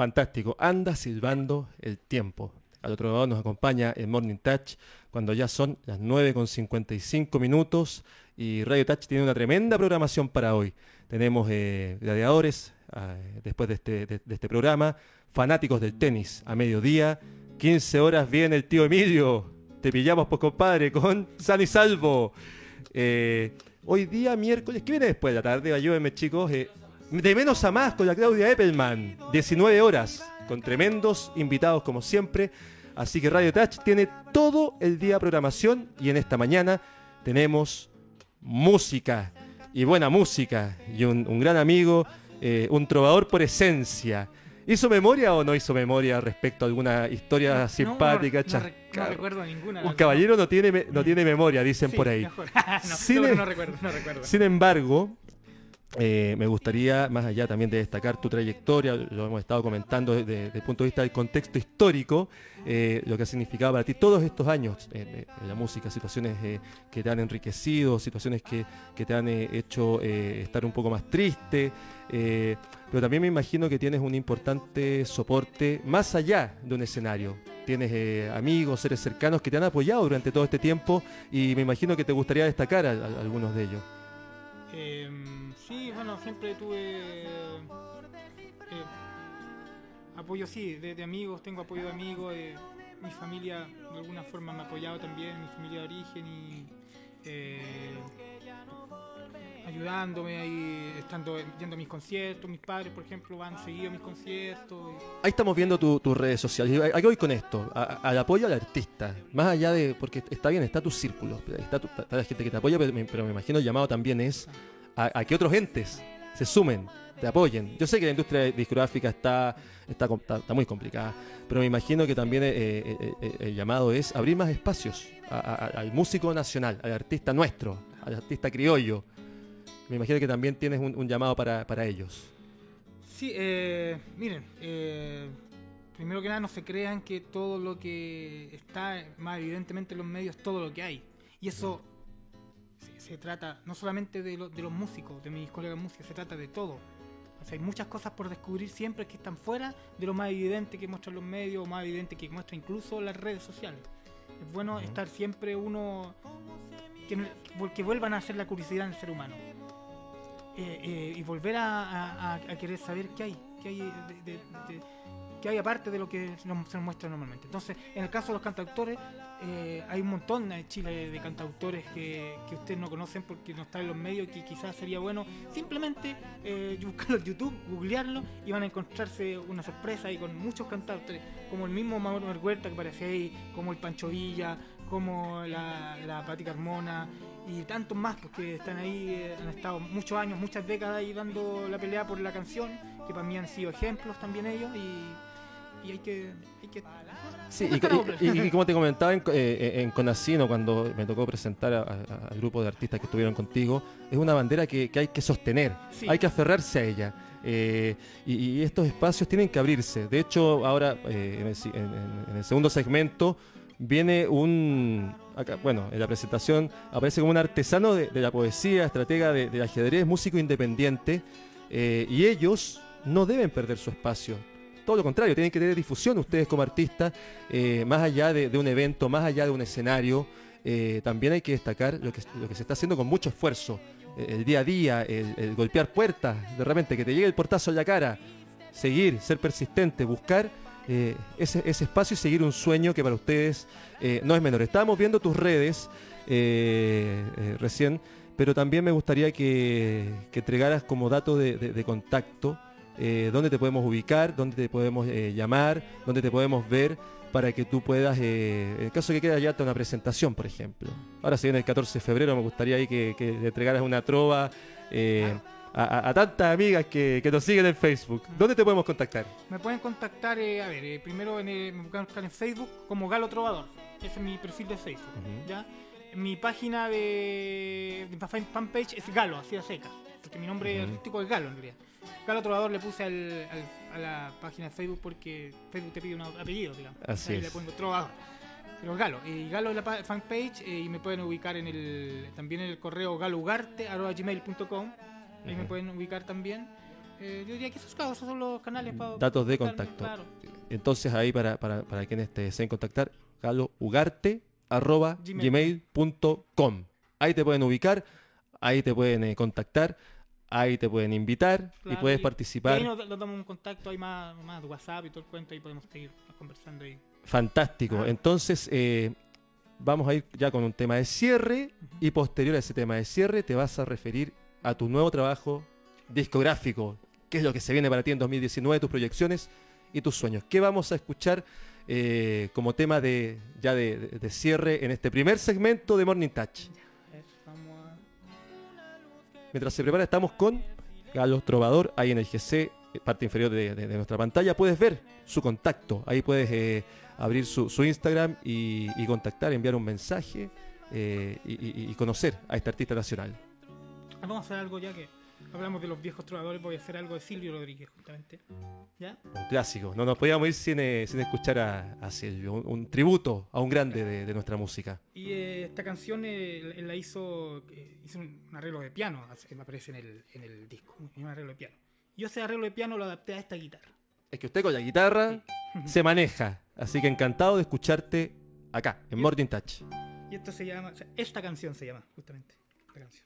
S2: Fantástico. Anda silbando el tiempo. Al otro lado nos acompaña el Morning Touch cuando ya son las 9 con 55 minutos y Radio Touch tiene una tremenda programación para hoy. Tenemos eh, gladiadores eh, después de este, de este programa, fanáticos del tenis a mediodía, 15 horas viene el tío Emilio. Te pillamos, pues compadre, con San y Salvo. Eh, hoy día, miércoles, ¿qué viene después de la tarde? Ayúdenme, chicos. eh, de menos a más con la Claudia Eppelman, 19 horas, con tremendos invitados como siempre. Así que Radio Touch tiene todo el día programación y en esta mañana tenemos música y buena música y un, un gran amigo, eh, un trovador por esencia. ¿Hizo memoria o no hizo memoria respecto a alguna historia simpática?
S1: No, recuerdo ninguna.
S2: un caballero no tiene, no tiene memoria, dicen
S1: Sí,
S2: por ahí. <laughs> Sin
S1: no recuerdo, no recuerdo.
S2: Sin embargo, eh, me gustaría, más allá también de destacar tu trayectoria, lo hemos estado comentando desde, el punto de vista del contexto histórico, eh, lo que ha significado para ti todos estos años en la música, situaciones que te han enriquecido, situaciones que, te han hecho estar un poco más triste, pero también me imagino que tienes un importante soporte más allá de un escenario. Tienes amigos, seres cercanos que te han apoyado durante todo este tiempo y me imagino que te gustaría destacar algunos de ellos.
S1: Em, siempre tuve eh, apoyo, sí, de, amigos, tengo apoyo de amigos, mi familia de alguna forma me ha apoyado también, mi familia de origen y eh, ayudándome ahí, estando yendo mis conciertos, mis padres, por ejemplo, van seguido mis conciertos.
S2: Ahí estamos viendo tus redes sociales. ¿A qué voy con esto? al apoyo al artista. Más allá de, porque está bien, está tu círculo, está, la gente que te apoya, pero me, imagino el llamado también es a, que otros entes se sumen, te apoyen. Yo sé que la industria discográfica está, está, está, muy complicada, pero me imagino que también eh, eh, eh, el llamado es abrir más espacios al músico nacional, al artista nuestro, al artista criollo me imagino que también tienes un, llamado para, ellos.
S1: Sí, eh, miren, eh, primero que nada no se crean que todo lo que está más evidentemente en los medios es todo lo que hay. Y eso se, trata no solamente de, los músicos, de mis colegas músicos, se trata de todo. O sea, hay muchas cosas por descubrir siempre que están fuera de lo más evidente que muestran los medios, o más evidente que muestra incluso las redes sociales. Es bueno estar siempre uno que, que vuelvan a hacer la curiosidad en el ser humano. Eh, eh, y volver a, querer saber qué hay, qué hay, de, qué hay aparte de lo que se nos muestra normalmente. Entonces, en el caso de los cantautores, eh, hay un montón en Chile de cantautores que, ustedes no conocen porque no están en los medios, que quizás sería bueno simplemente <laughs> buscarlo en YouTube, googlearlo y van a encontrarse una sorpresa y con muchos cantautores, como el mismo Mauro Huerta que aparece ahí, como el Pancho Villa, como la, la Pati Carmona y tantos más porque están ahí, eh, han estado muchos años, muchas décadas ahí dando la pelea por la canción, que para mí han sido ejemplos también ellos y, y hay que... Hay que
S2: sí, y, <laughs> como te comentaba en, eh, en, Conacino, cuando me tocó presentar al grupo de artistas que estuvieron contigo, es una bandera que, hay que sostener, hay que aferrarse a ella. Eh, y, estos espacios tienen que abrirse. De hecho, ahora en el segundo segmento viene un, bueno, en la presentación aparece como un artesano de, la poesía, estratega de, ajedrez, músico independiente, eh, y ellos no deben perder su espacio. Todo lo contrario, tienen que tener difusión ustedes como artistas, eh, más allá de, un evento, más allá de un escenario. Eh, también hay que destacar lo que, lo que se está haciendo con mucho esfuerzo, el día a día, el, golpear puertas, de repente que te llegue el portazo en la cara, seguir, ser persistente, buscar eh, ese, espacio y seguir un sueño que para ustedes eh, no es menor. Estábamos viendo tus redes eh, recién, pero también me gustaría que, entregaras como dato de, contacto dónde te podemos ubicar, dónde te podemos llamar, dónde te podemos ver para que tú puedas, en el caso de que quede ya una presentación, por ejemplo. Ahora se viene el 14 de febrero, me gustaría ahí que, que entregaras una trova a, tantas amigas que, nos siguen en Facebook. ¿Dónde te podemos contactar?
S1: Me pueden contactar, eh, a ver, eh, primero en, me pueden buscar en Facebook como Galo Trovador. Ese es mi perfil de Facebook. ¿ya? Mi página de, fanpage es Galo, así a secas. Porque mi nombre artístico es Galo en realidad. Galo Trovador le puse a la página de Facebook porque Facebook te pide un apellido, digamos.
S2: Así Ahí
S1: le pongo Trovador. Pero Galo, y Galo es la fanpage eh, y me pueden ubicar en el también en el correo galougarte.gmail.com Ahí me pueden ubicar también. Eh, yo diría que esos, esos son los canales para...
S2: Datos de contacto. Entonces ahí para, para, para quienes te deseen contactar, gmail.com Ahí te pueden ubicar, ahí te pueden eh, contactar, ahí te pueden invitar y puedes participar.
S1: ahí nos, damos un contacto, hay más, más WhatsApp y todo el cuento, y podemos seguir conversando ahí.
S2: Fantástico. Ah. Entonces, eh, vamos a ir ya con un tema de cierre y posterior a ese tema de cierre te vas a referir a tu nuevo trabajo discográfico. ¿Qué es lo que se viene para ti en 2019, tus proyecciones y tus sueños? ¿Qué vamos a escuchar eh, como tema de ya de, cierre en este primer segmento de Morning Touch? Mientras se prepara, estamos con Galo Trovador, ahí en el GC, eh, parte inferior de, nuestra pantalla. Puedes ver su contacto, ahí puedes eh, abrir su, Instagram y, contactar, enviar un mensaje y conocer a este artista nacional
S1: vamos a hacer algo ya que hablamos de los viejos trovadores, voy a hacer algo de Silvio Rodríguez, justamente. ¿Ya?
S2: Un clásico. No nos podíamos ir sin, eh, sin escuchar a, a Silvio. Un, un tributo a un grande de, de nuestra música.
S1: Y eh, esta canción eh, él la hizo, eh, hizo un arreglo de piano, que me aparece en el, en el disco, un arreglo de piano. Yo ese arreglo de piano lo adapté a esta guitarra.
S2: Es que usted con la guitarra <laughs> se maneja. Así que encantado de escucharte acá, en Morning Touch.
S1: Y esto se llama, o sea, esta canción se llama, justamente, esta canción.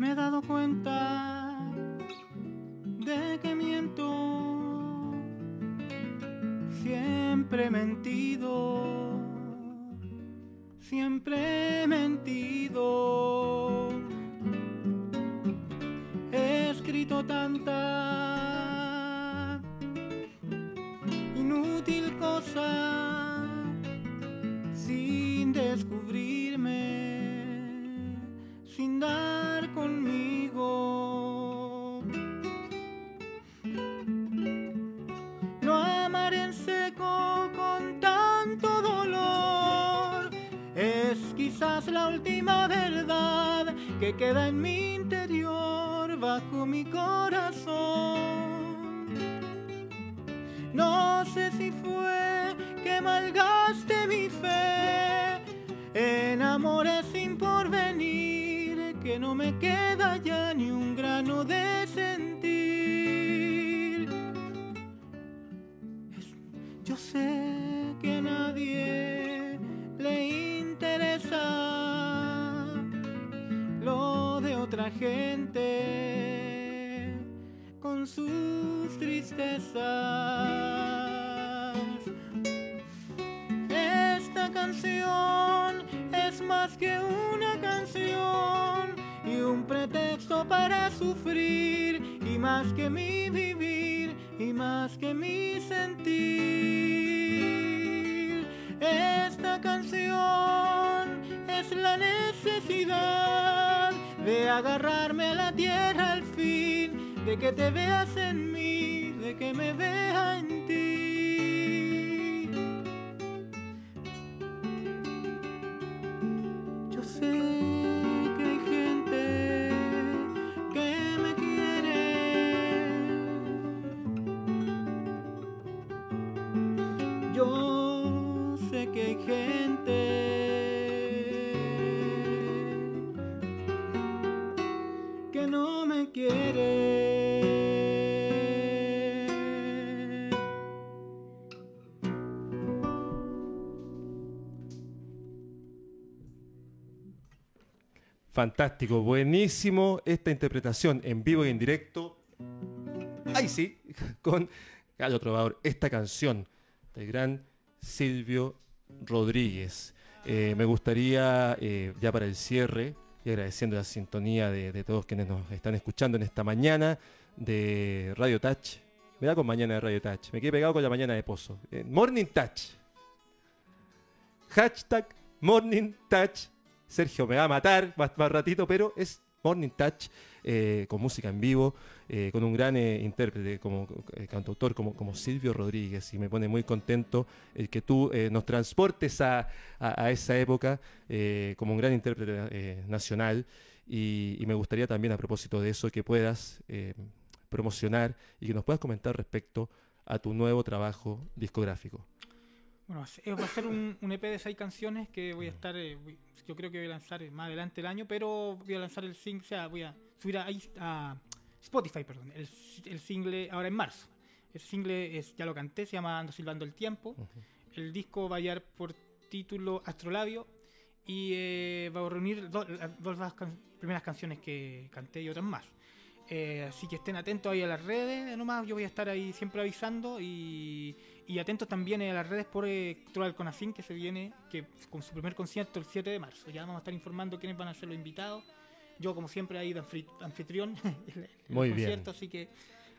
S1: Me he dado cuenta de que miento, siempre he mentido, siempre he mentido. He escrito tanta que queda en mi interior bajo mi corazón. No sé si fue que malgaste mi fe en amores sin porvenir, que no me queda ya ni un Esta canción es más que una canción y un pretexto para sufrir y más que mi vivir y más que mi sentir. Esta canción es la necesidad de agarrarme a la tierra al fin, de que te veas en mí, que me vea
S2: Fantástico, buenísimo esta interpretación en vivo y en directo. Ahí sí, <laughs> con Gallo Trovador, esta canción del gran Silvio Rodríguez. Eh, me gustaría, eh, ya para el cierre, y agradeciendo la sintonía de, de todos quienes nos están escuchando en esta mañana de Radio Touch. Me da con mañana de Radio Touch, me quedé pegado con la mañana de Pozo. Eh, Morning Touch. Hashtag Morning Touch. Sergio me va a matar más, ratito, pero es Morning Touch eh, con música en vivo, eh, con un gran eh, intérprete como eh, cantautor como, como Silvio Rodríguez. Y me pone muy contento el que tú nos transportes a, a- esa época como un gran intérprete nacional. Y, me gustaría también, a propósito de eso, que puedas promocionar y que nos puedas comentar respecto a tu nuevo trabajo discográfico.
S1: Bueno, va a ser un, <laughs> un EP de seis canciones que voy a estar, eh, yo creo que voy a lanzar más adelante el año, pero voy a lanzar el single, o sea, voy a subir a, a Spotify, perdón, el, el single ahora en marzo. El single es, ya lo canté, se llama Ando Silbando el Tiempo. El disco va a llevar por título Astrolabio y eh, va a reunir dos las primeras canciones que canté y otras más. Eh, así que estén atentos ahí a las redes, nomás yo voy a estar ahí siempre avisando y, atentos también a las redes por eh, Troll Conafin que se viene que con su primer concierto el 7 de marzo. Ya vamos a estar informando quiénes van a ser los invitados. Yo como siempre ahí de anfitrión <laughs>
S2: el, Muy concierto,
S1: así que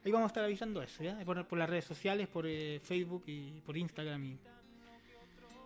S1: ahí vamos a estar avisando eso, ¿ya? Por, por las redes sociales, por eh, Facebook y por Instagram y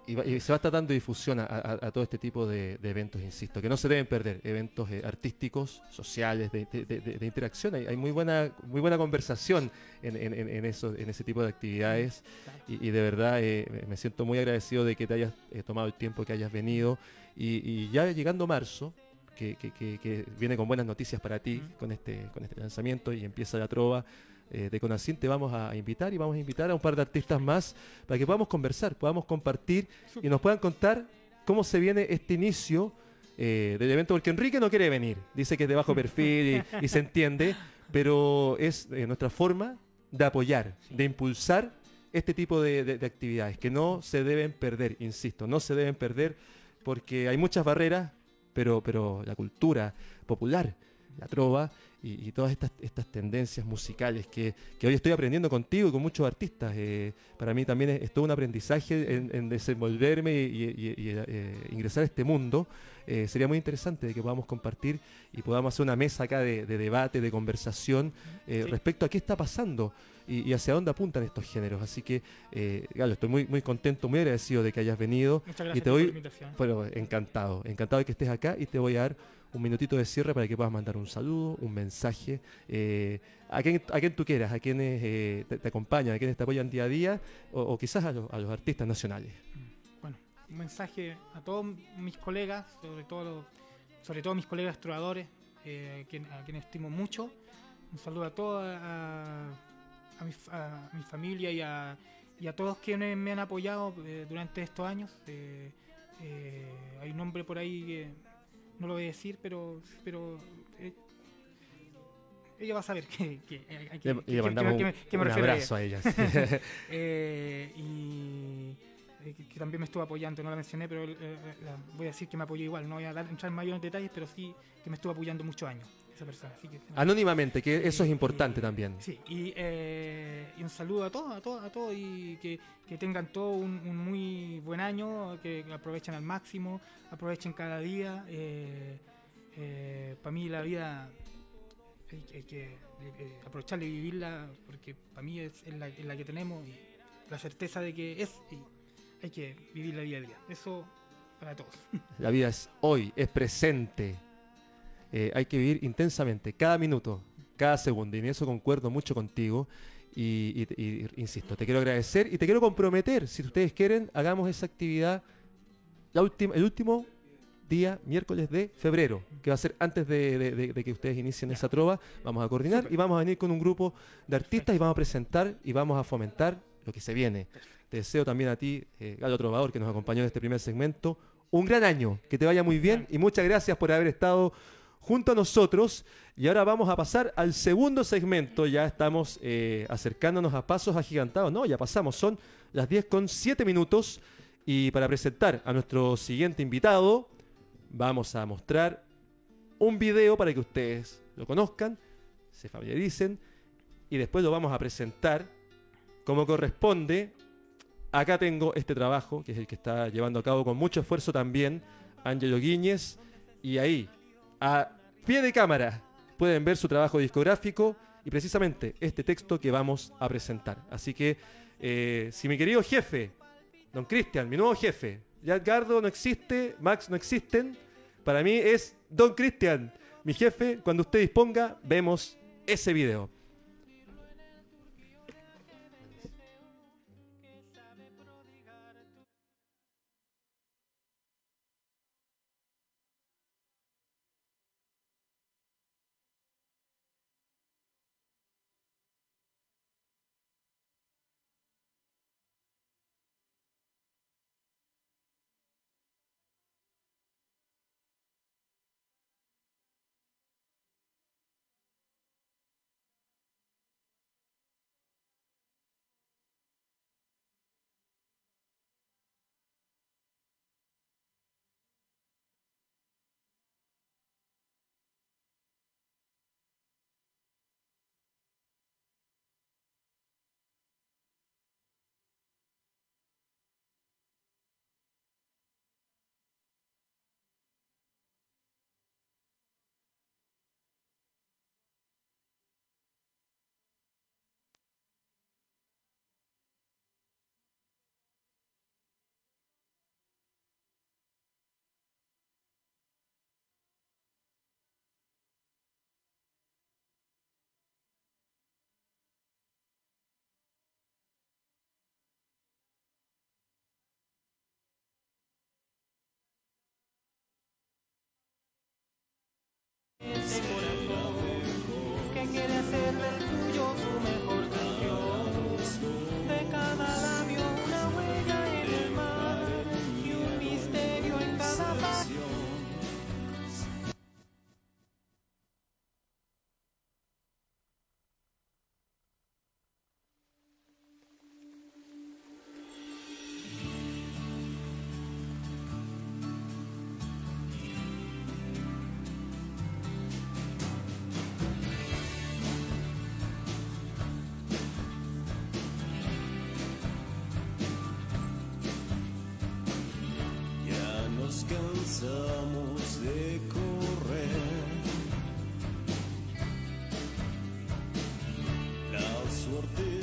S2: y, se va a estar dando difusión a, todo este tipo de, eventos, insisto, que no se deben perder, eventos eh, artísticos, sociales, de, interacción. Hay, muy buena muy buena conversación en, eso, en ese tipo de actividades. Y, de verdad eh, me siento muy agradecido de que te hayas eh, tomado el tiempo, que hayas venido. Y, ya llegando marzo, que, que, viene con buenas noticias para ti con, este, con este lanzamiento y empieza la trova eh, de Conacin te vamos a invitar y vamos a invitar a un par de artistas más para que podamos conversar, podamos compartir y nos puedan contar cómo se viene este inicio eh, del evento, porque Enrique no quiere venir, dice que es de bajo <laughs> perfil y, se entiende, pero es eh, nuestra forma de apoyar, de impulsar este tipo de, actividades que no se deben perder, insisto, no se deben perder porque hay muchas barreras, pero, pero la cultura popular, la trova, y, todas estas, estas tendencias musicales que, hoy estoy aprendiendo contigo y con muchos artistas. Eh, para mí también es, todo un aprendizaje en, desenvolverme y, eh, ingresar a este mundo. Eh, sería muy interesante de que podamos compartir y podamos hacer una mesa acá de, debate, de conversación respecto a qué está pasando y, hacia dónde apuntan estos géneros. Así que, Galo, estoy muy, muy contento, muy agradecido de que hayas venido.
S1: Muchas gracias
S2: y te
S1: por
S2: la
S1: invitación.
S2: Bueno, encantado, encantado de que estés acá y te voy a dar un minutito de cierre para que puedas mandar un saludo, un mensaje eh, a, quien, a quien tú quieras, a quienes eh, te, acompañan, a quienes te apoyan día a día o, quizás a, los artistas nacionales.
S1: Bueno, un mensaje a todos mis colegas, sobre todo, sobre todo mis colegas trovadores, eh, a quienes estimo mucho. Un saludo a todos, a, mi, familia y a, y a todos quienes me han apoyado durante estos años. hay un nombre por ahí que no lo voy a decir, pero, pero eh, ella va a saber que, que,
S2: que, que, me, un abrazo a, ella. <laughs>
S1: eh, <laughs> y eh, que también me estuvo apoyando, no la mencioné, pero eh, voy a decir que me apoyó igual. No voy a entrar en mayores detalles, pero sí que me estuvo apoyando muchos años esa persona.
S2: Anónimamente, que eso es importante también.
S1: Sí, y, y, un saludo a todos, a todos, a todos, y que, tengan todo un, muy buen año, que aprovechen al máximo, aprovechen cada día. para mí la vida hay, que aprovecharla y vivirla, porque para mí es, la, es la que tenemos y la certeza de que es hay que vivir la día a día. Eso para todos.
S2: La vida es hoy, es presente. Eh, hay que vivir intensamente, cada minuto, cada segundo. Y en eso concuerdo mucho contigo. Y, insisto, te quiero agradecer y te quiero comprometer. Si ustedes quieren, hagamos esa actividad la última, el último día, miércoles de febrero, que va a ser antes de, que ustedes inicien esa trova. Vamos a coordinar y vamos a venir con un grupo de artistas y vamos a presentar y vamos a fomentar lo que se viene. Te deseo también a ti, eh, Galo Trovador, que nos acompañó en este primer segmento, un gran año, que te vaya muy bien y muchas gracias por haber estado junto a nosotros. Y ahora vamos a pasar al segundo segmento. Ya estamos eh, acercándonos a pasos agigantados. No, ya pasamos. Son las 10 con 7 minutos. Y para presentar a nuestro siguiente invitado, vamos a mostrar un video para que ustedes lo conozcan, se familiaricen. Y después lo vamos a presentar como corresponde. Acá tengo este trabajo, que es el que está llevando a cabo con mucho esfuerzo también Ángelo Guíñez. Y ahí, a pie de cámara, pueden ver su trabajo discográfico y precisamente este texto que vamos a presentar. Así que, eh, si mi querido jefe, don Cristian, mi nuevo jefe, ya Edgardo no existe, Max no existen, para mí es don Cristian, mi jefe, cuando usted disponga, vemos ese video.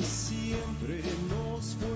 S3: siempre nos fue.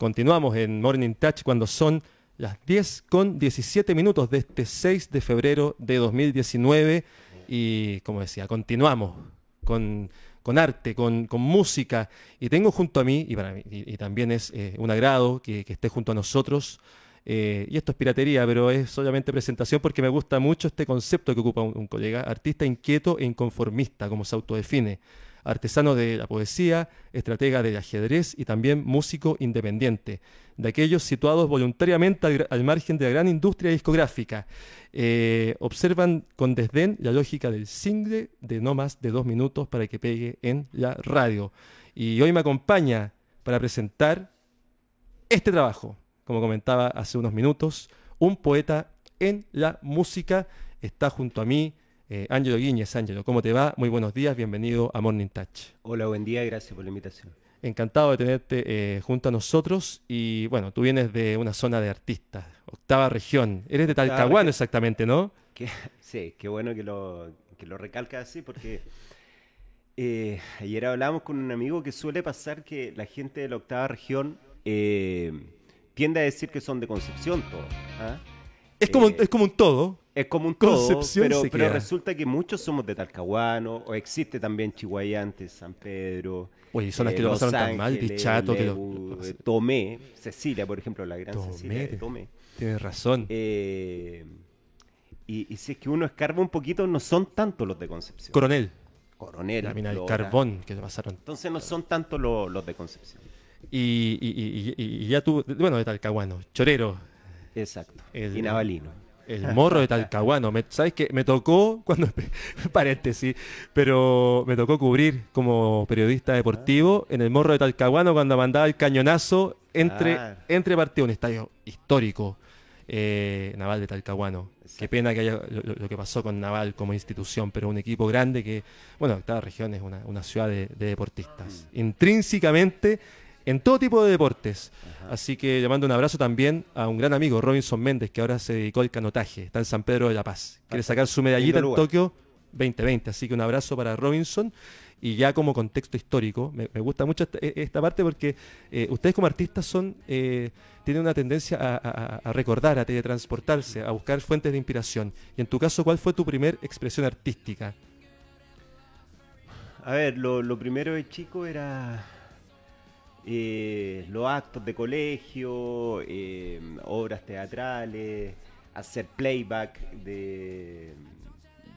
S2: Continuamos en Morning Touch cuando son las 10 con 17 minutos de este 6 de febrero de 2019 y como decía, continuamos con, con arte, con, con música. Y tengo junto a mí, y, para mí, y, también es eh, un agrado que, que esté junto a nosotros, eh, y esto es piratería, pero es solamente presentación porque me gusta mucho este concepto que ocupa un colega, artista inquieto e inconformista, como se autodefine artesano de la poesía, estratega del ajedrez y también músico independiente, de aquellos situados voluntariamente al, margen de la gran industria discográfica. Eh, observan con desdén la lógica del single de no más de dos minutos para que pegue en la radio. Y hoy me acompaña para presentar este trabajo, como comentaba hace unos minutos, un poeta en la música. Está junto a mí eh, Ángelo Guiñez. Ángelo, ¿cómo te va? Muy buenos días, bienvenido a Morning Touch.
S4: Hola, buen día, gracias por la invitación.
S2: Encantado de tenerte eh, junto a nosotros y bueno, tú vienes de una zona de artistas, octava región. Eres de Talcahuano exactamente, ¿no? <laughs>
S4: Sí, qué bueno que lo, que lo recalca así, porque eh, ayer hablábamos con un amigo que suele pasar que la gente de la octava región tiende a decir que son de Concepción todos. ¿ah?
S2: Es como, es como un todo.
S4: Es como un todo,
S2: Concepción
S4: pero,
S2: se
S4: pero
S2: queda.
S4: resulta que muchos somos de Talcahuano, o existe también Chihuayante, San Pedro,
S2: Oye, zonas
S4: eh,
S2: que lo
S4: Los
S2: pasaron tan mal, que lo- lo-
S4: eh, Tomé, Cecilia, por ejemplo, la gran Cecilia de
S2: Tomé. Tienes razón.
S4: Eh, y, y si es que uno escarba un poquito, no son tantos los de Concepción.
S2: Coronel,
S4: Coronel,
S2: la mina del carbón que pasaron.
S4: Entonces no son tantos los, los de Concepción.
S2: Y, y- y- y- y ya tú, bueno, de Talcahuano, Chorero,
S4: Exacto.
S2: El-
S4: y Navalino.
S2: El morro de Talcahuano. Me- ¿Sabes qué? Me tocó, cuando, <laughs> paréntesis, pero me tocó cubrir como periodista deportivo en el morro de Talcahuano cuando mandaba el cañonazo entre,
S4: Ah.
S2: entre partidos, un estadio histórico. eh, Naval de Talcahuano. Qué pena que haya lo, que pasó con Naval como institución, pero un equipo grande que, bueno, octava región es una, una ciudad de, de deportistas.
S4: Mm.
S2: Intrínsecamente en todo tipo de deportes.
S4: Ajá.
S2: Así que le mando un abrazo también a un gran amigo, Robinson Méndez, que ahora se dedicó al canotaje. Está en San Pedro de la Paz. Quiere sacar su medallita en. Tokio 2020. Así que un abrazo para Robinson. Y ya como contexto histórico, me, me gusta mucho esta, e- esta parte porque eh, ustedes como artistas son eh, tienen una tendencia a, a- a recordar, a teletransportarse, a buscar fuentes de inspiración. Y en tu caso, ¿cuál fue tu primer expresión artística?
S4: A ver, lo, lo primero de chico era eh, los actos de colegio, eh, obras teatrales, hacer playback de,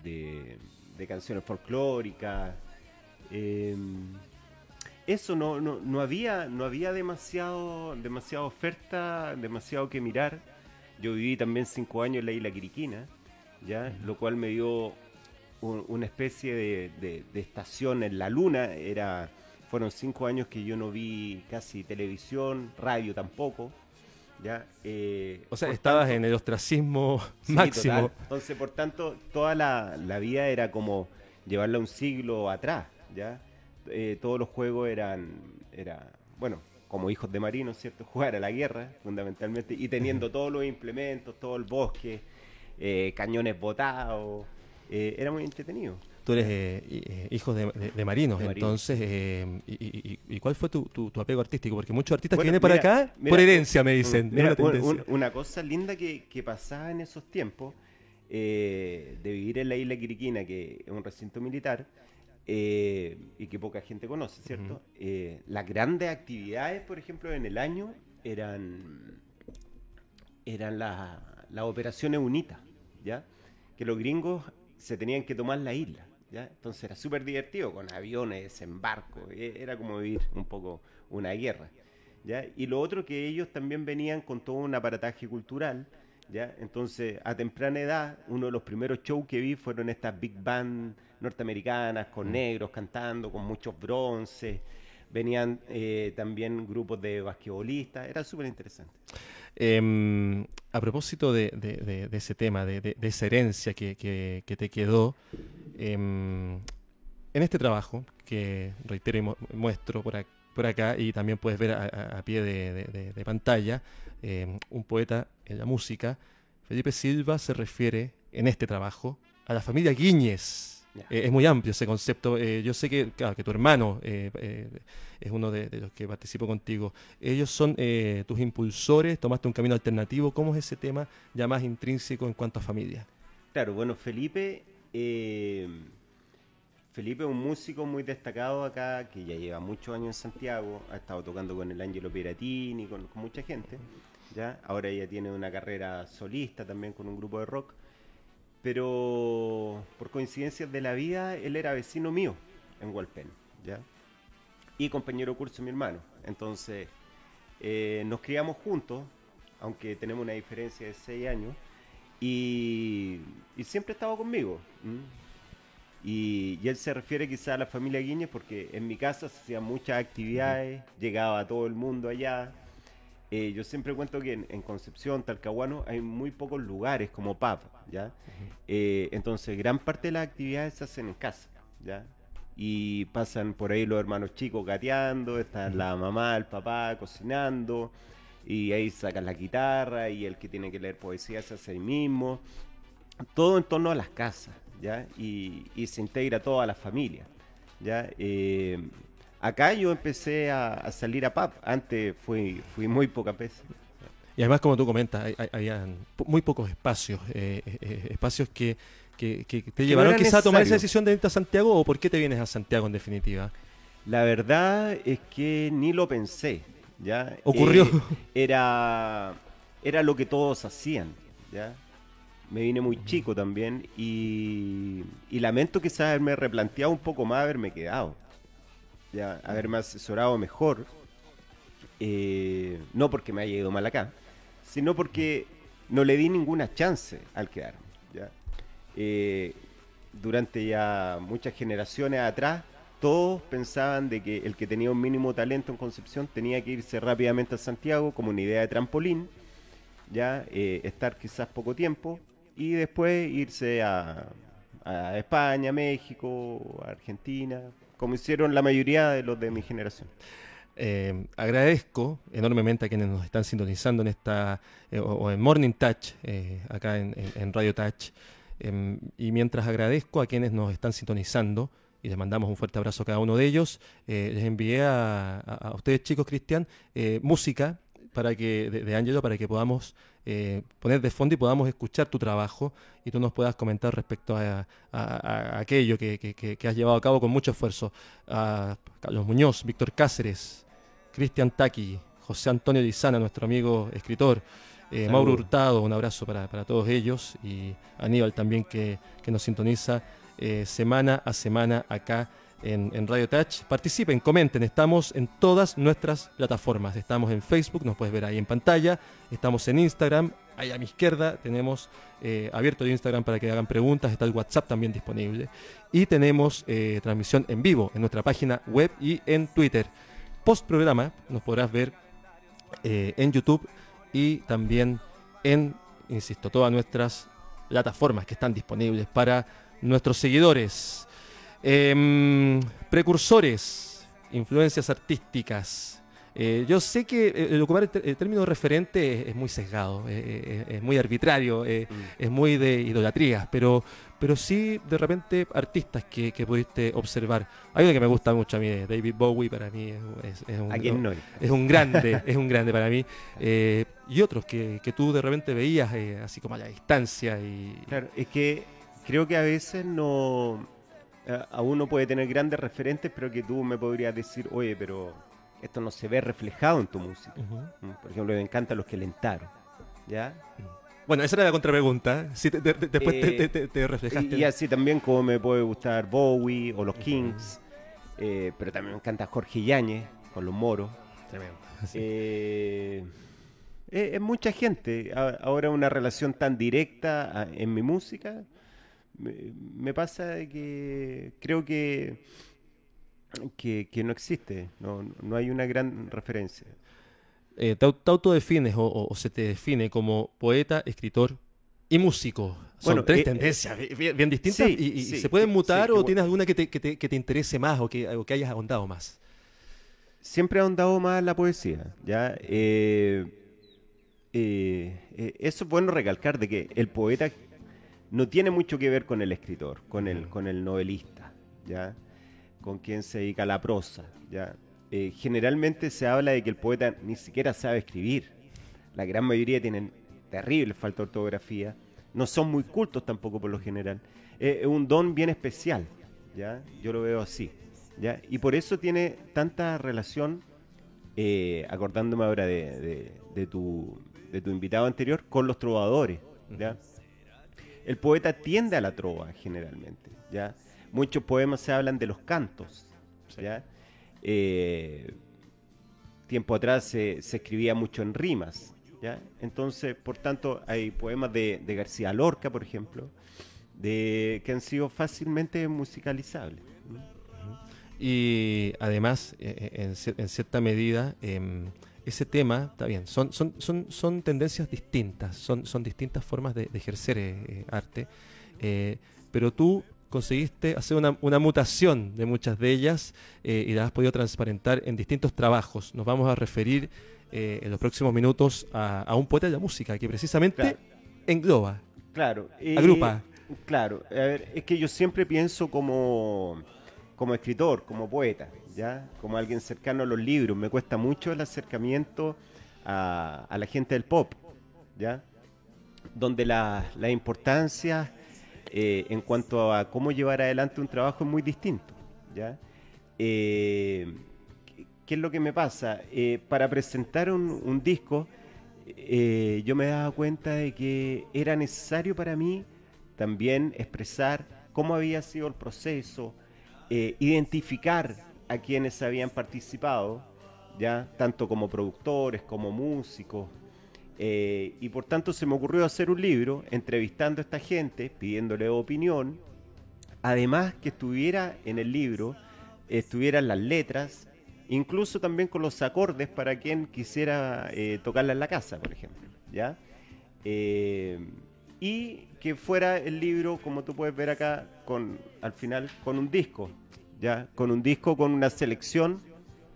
S4: de, de canciones folclóricas. eh, eso no, no, no había, no había demasiado, demasiada oferta, demasiado que mirar. Yo viví también cinco años en la isla Quiriquina, ¿ya? lo cual me dio un- una especie de, de- de estación en la luna. Era, fueron cinco años que yo no vi casi televisión, radio tampoco. ¿ya? Eh,
S2: O sea, estabas
S4: tanto-
S2: en el ostracismo <laughs>
S4: Sí, <laughs>
S2: máximo.
S4: total. Entonces, por tanto, toda la, la vida era como llevarla un siglo atrás, ¿ya? Eh, todos los juegos eran, era, bueno, como hijos de marinos, ¿cierto? <laughs> Jugar a la guerra, fundamentalmente, y teniendo todos los implementos, todo el bosque, eh, cañones botados, eh, era muy entretenido.
S2: Tú eres eh, hi- eh, hijo de, de- de marinos,
S4: De
S2: entonces, eh, y, y- y- y cuál fue tu, tu- tu apego artístico? Porque muchos artistas
S4: Bueno,
S2: que vienen para
S4: mira,
S2: acá,
S4: mira,
S2: por herencia, me dicen.
S4: mira,
S2: es una
S4: un- cosa linda que, que pasaba en esos tiempos eh, de vivir en la isla Quiriquina, que es un recinto militar, eh, y que poca gente conoce, ¿cierto? Eh, las grandes actividades, por ejemplo, en el año eran, eran la- las operaciones UNITA, ¿ya? Que los gringos se tenían que tomar la isla, ¿ya? Entonces era súper divertido, con aviones, desembarco, e- era como vivir un poco una guerra, ¿ya? Y lo otro que ellos también venían con todo un aparataje cultural, ¿ya? Entonces, a temprana edad, uno de los primeros shows que vi fueron estas big band norteamericanas, con negros cantando, con muchos bronces, venían eh, también grupos de basquetbolistas, era súper interesante.
S2: Em, a propósito de, de- de- de ese tema, de esa herencia que, que- que te quedó, em, en este trabajo, que reitero y mu- muestro por, ac- por acá, y también puedes ver a, pie de, de- de- de pantalla, em, un poeta en la música, Felipe Silva se refiere en este trabajo a la familia Guíñez.
S4: Ya.
S2: Eh, es muy amplio ese concepto. eh, yo sé que, claro, que tu hermano eh, eh, es uno de, de los que participó contigo. Ellos son tus impulsores, tomaste un camino alternativo. ¿Cómo es ese tema ya más intrínseco en cuanto a familia?
S4: Claro, bueno, Felipe, eh, Felipe es un músico muy destacado acá, que ya lleva muchos años en Santiago, ha estado tocando con el Angelo Piratini, con, con mucha gente, ¿ya? Ahora ya tiene una carrera solista también con un grupo de rock, pero por coincidencias de la vida, él era vecino mío en Hualpén, ¿ya? Y compañero curso mi hermano, entonces eh, nos criamos juntos, aunque tenemos una diferencia de seis años, y, y siempre estaba conmigo. Y, y él se refiere quizá a la familia Guiñez porque en mi casa se hacían muchas actividades, llegaba todo el mundo allá. Eh, yo siempre cuento que en, en Concepción, Talcahuano, hay muy pocos lugares como pub, ¿ya? Eh, entonces, gran parte de las actividades se hacen en casa, ¿ya? Y pasan por ahí los hermanos chicos gateando, está la mamá, el papá cocinando, y ahí sacan la guitarra, y el que tiene que leer poesía se hace ahí mismo. Todo en torno a las casas, ¿ya? Y, y se integra toda la familia, ¿ya? Eh, acá yo empecé a, a salir a pub, antes fui, fui muy pocas veces.
S2: Y además, como tú comentas, hay, hay- habían muy pocos espacios, eh, eh, espacios que, que- que te
S4: no
S2: llevaron
S4: era
S2: quizá a tomar esa decisión de irte a Santiago o por qué te vienes a Santiago en definitiva.
S4: La verdad es que ni lo pensé, ¿ya?
S2: Ocurrió.
S4: Eh, era, era lo que todos hacían, ¿ya? Me vine muy chico también y, y lamento quizás haberme replanteado un poco más, haberme quedado, ¿ya? Haberme asesorado mejor, eh, no porque me haya ido mal acá, sino porque no le di ninguna chance al quedarme, ¿ya? Eh, durante ya muchas generaciones atrás, todos pensaban de que el que tenía un mínimo talento en Concepción tenía que irse rápidamente a Santiago como una idea de trampolín, ya eh, estar quizás poco tiempo y después irse a, a España, México, Argentina, como hicieron la mayoría de los de mi generación.
S2: Eh, agradezco enormemente a quienes nos están sintonizando en esta eh, o, en Morning Touch, acá en Radio Touch. Em, y mientras agradezco a quienes nos están sintonizando y les mandamos un fuerte abrazo a cada uno de ellos, eh, les envié a, a- a ustedes chicos, Cristian, eh, música para que de, Angelo para que podamos eh, poner de fondo y podamos escuchar tu trabajo y tú nos puedas comentar respecto a, a- a aquello que, que- que- que has llevado a cabo con mucho esfuerzo. A Carlos Muñoz, Víctor Cáceres, Cristian Taki, José Antonio Lizana, nuestro amigo escritor, eh. Mauro Hurtado, un abrazo para, para todos ellos y Aníbal también que, que nos sintoniza eh, semana a semana acá en, Radio Touch. Participen, comenten, estamos en todas nuestras plataformas. Estamos en Facebook, nos puedes ver ahí en pantalla, estamos en Instagram, ahí a mi izquierda tenemos eh, abierto el Instagram para que hagan preguntas, está el WhatsApp también disponible y tenemos eh, transmisión en vivo en nuestra página web y en Twitter. Post programa nos podrás ver en YouTube y también en, insisto, todas nuestras plataformas que están disponibles para nuestros seguidores. Em, precursores, influencias artísticas. Eh, yo sé que eh, el ocupar el, término referente es, muy sesgado, eh, es muy arbitrario, eh, es muy de idolatría, pero, pero sí de repente artistas que, que pudiste observar. Hay uno que me gusta mucho a mí, David Bowie, para mí es, es- es un,
S4: ¿A quién no?
S2: es un grande, <laughs> es un grande para mí. Eh, y otros que, que tú de repente veías eh, así como a la distancia y...
S4: Claro, es que creo que a veces no. A a uno puede tener grandes referentes, pero que tú me podrías decir, oye, pero esto no se ve reflejado en tu música. Mm, Por ejemplo, me encantan los que lentaron. ¿Ya?
S2: Bueno, esa era la contrapregunta. Si te- te- te- después te,
S4: Eh,
S2: te- te- te reflejaste.
S4: Y, así también como me puede gustar Bowie o los Kings. eh, pero también me encanta Jorge Yáñez con los moros.
S2: Tremendo.
S4: Eh, es, mucha gente. Ahora una relación tan directa a- en mi música. Me, me pasa que creo que, que, que no existe. No, no hay una gran referencia.
S2: Eh, te, au- te autodefines o, o- o se te define como poeta, escritor y músico. Son
S4: Bueno,
S2: tres
S4: eh,
S2: tendencias bi- bien, bien distintas
S4: sí,
S2: y, y
S4: sí,
S2: se pueden mutar
S4: sí,
S2: o tienes alguna que te, que te- que te interese más o que, o que hayas ahondado más.
S4: Siempre he ahondado más en la poesía. ¿ya? Eh, eh, eh, eso es bueno recalcar de que el poeta no tiene mucho que ver con el escritor, con el, con el novelista, ¿ya? con quien se dedica a la prosa. ¿ya? Eh, generalmente se habla de que el poeta ni siquiera sabe escribir. La gran mayoría tienen terrible falta de ortografía. No son muy cultos tampoco por lo general. Eh, es un don bien especial. ¿ya? Yo lo veo así. ¿ya? Y por eso tiene tanta relación, eh, acordándome ahora de, de- de tu, de tu invitado anterior, con los trovadores. ¿ya? El poeta tiende a la trova generalmente. ¿ya? Muchos poemas se hablan de los cantos. ¿ya? Eh, tiempo atrás se, se escribía mucho en rimas. ¿ya? Entonces, por tanto, hay poemas de, de García Lorca, por ejemplo, de, que han sido fácilmente musicalizables. ¿no?
S2: Y además, eh, eh, en cierta medida, em, ese tema, está bien, son, son, son, son tendencias distintas, son, son distintas formas de, de ejercer eh, eh, arte, eh, pero tú conseguiste hacer una, una mutación de muchas de ellas eh, y las has podido transparentar en distintos trabajos. Nos vamos a referir eh, en los próximos minutos a, a un poeta de la música que precisamente
S4: Claro.
S2: engloba,
S4: Claro.
S2: agrupa.
S4: Claro, a ver, es que yo siempre pienso como, como escritor, como poeta, ¿ya? Como alguien cercano a los libros. Me cuesta mucho el acercamiento a, la gente del pop, ¿ya? Donde la, la importancia eh, en cuanto a cómo llevar adelante un trabajo es muy distinto, ¿ya? Eh, ¿qué- ¿Qué es lo que me pasa? Eh, para presentar un, disco, yo me daba cuenta de que era necesario para mí también expresar cómo había sido el proceso, identificar a quienes habían participado, ya tanto como productores como músicos, eh, y por tanto se me ocurrió hacer un libro entrevistando a esta gente, pidiéndole opinión, además que estuviera en el libro, estuvieran las letras, incluso también con los acordes para quien quisiera eh, tocarla en la casa, por ejemplo, ¿ya? Eh, y que fuera el libro, como tú puedes ver acá, con al final con un disco, ya, con un disco con una selección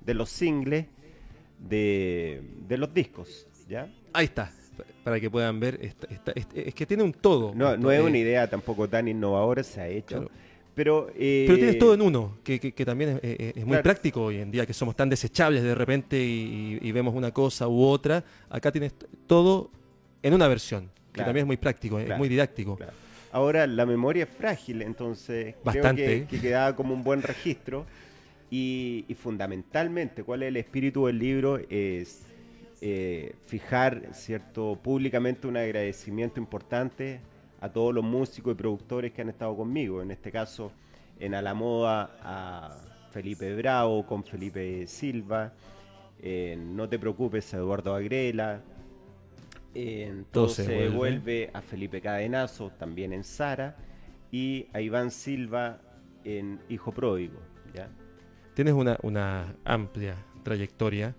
S4: de los singles de, de los discos, ¿ya?
S2: Ahí está, pa- para que puedan ver. esta- esta- este- es que tiene un todo.
S4: No, no es una idea tampoco tan innovadora, se ha hecho,
S2: Claro.
S4: pero eh,
S2: Pero tienes todo en uno, que, que- que también es, muy
S4: Claro.
S2: práctico hoy en día, que somos tan desechables de repente y, y vemos una cosa u otra. Acá tienes todo en una versión, que
S4: Claro.
S2: también es muy práctico, es muy didáctico.
S4: Ahora la memoria es frágil, entonces
S2: Bastante.
S4: creo que, que quedaba como un buen registro. Y, y fundamentalmente, ¿cuál es el espíritu del libro? Es eh, fijar, ¿cierto?, públicamente un agradecimiento importante a todos los músicos y productores que han estado conmigo. En este caso, en A la Moda, a Felipe Bravo, con Felipe Silva. en No te preocupes, a Eduardo Agrela. En
S2: Todo
S4: Todo
S2: se vuelve.
S4: vuelve a Felipe Cadenazo, también en Sara. Y a Iván Silva en Hijo Pródigo. ¿ya?
S2: Tienes una, una amplia trayectoria.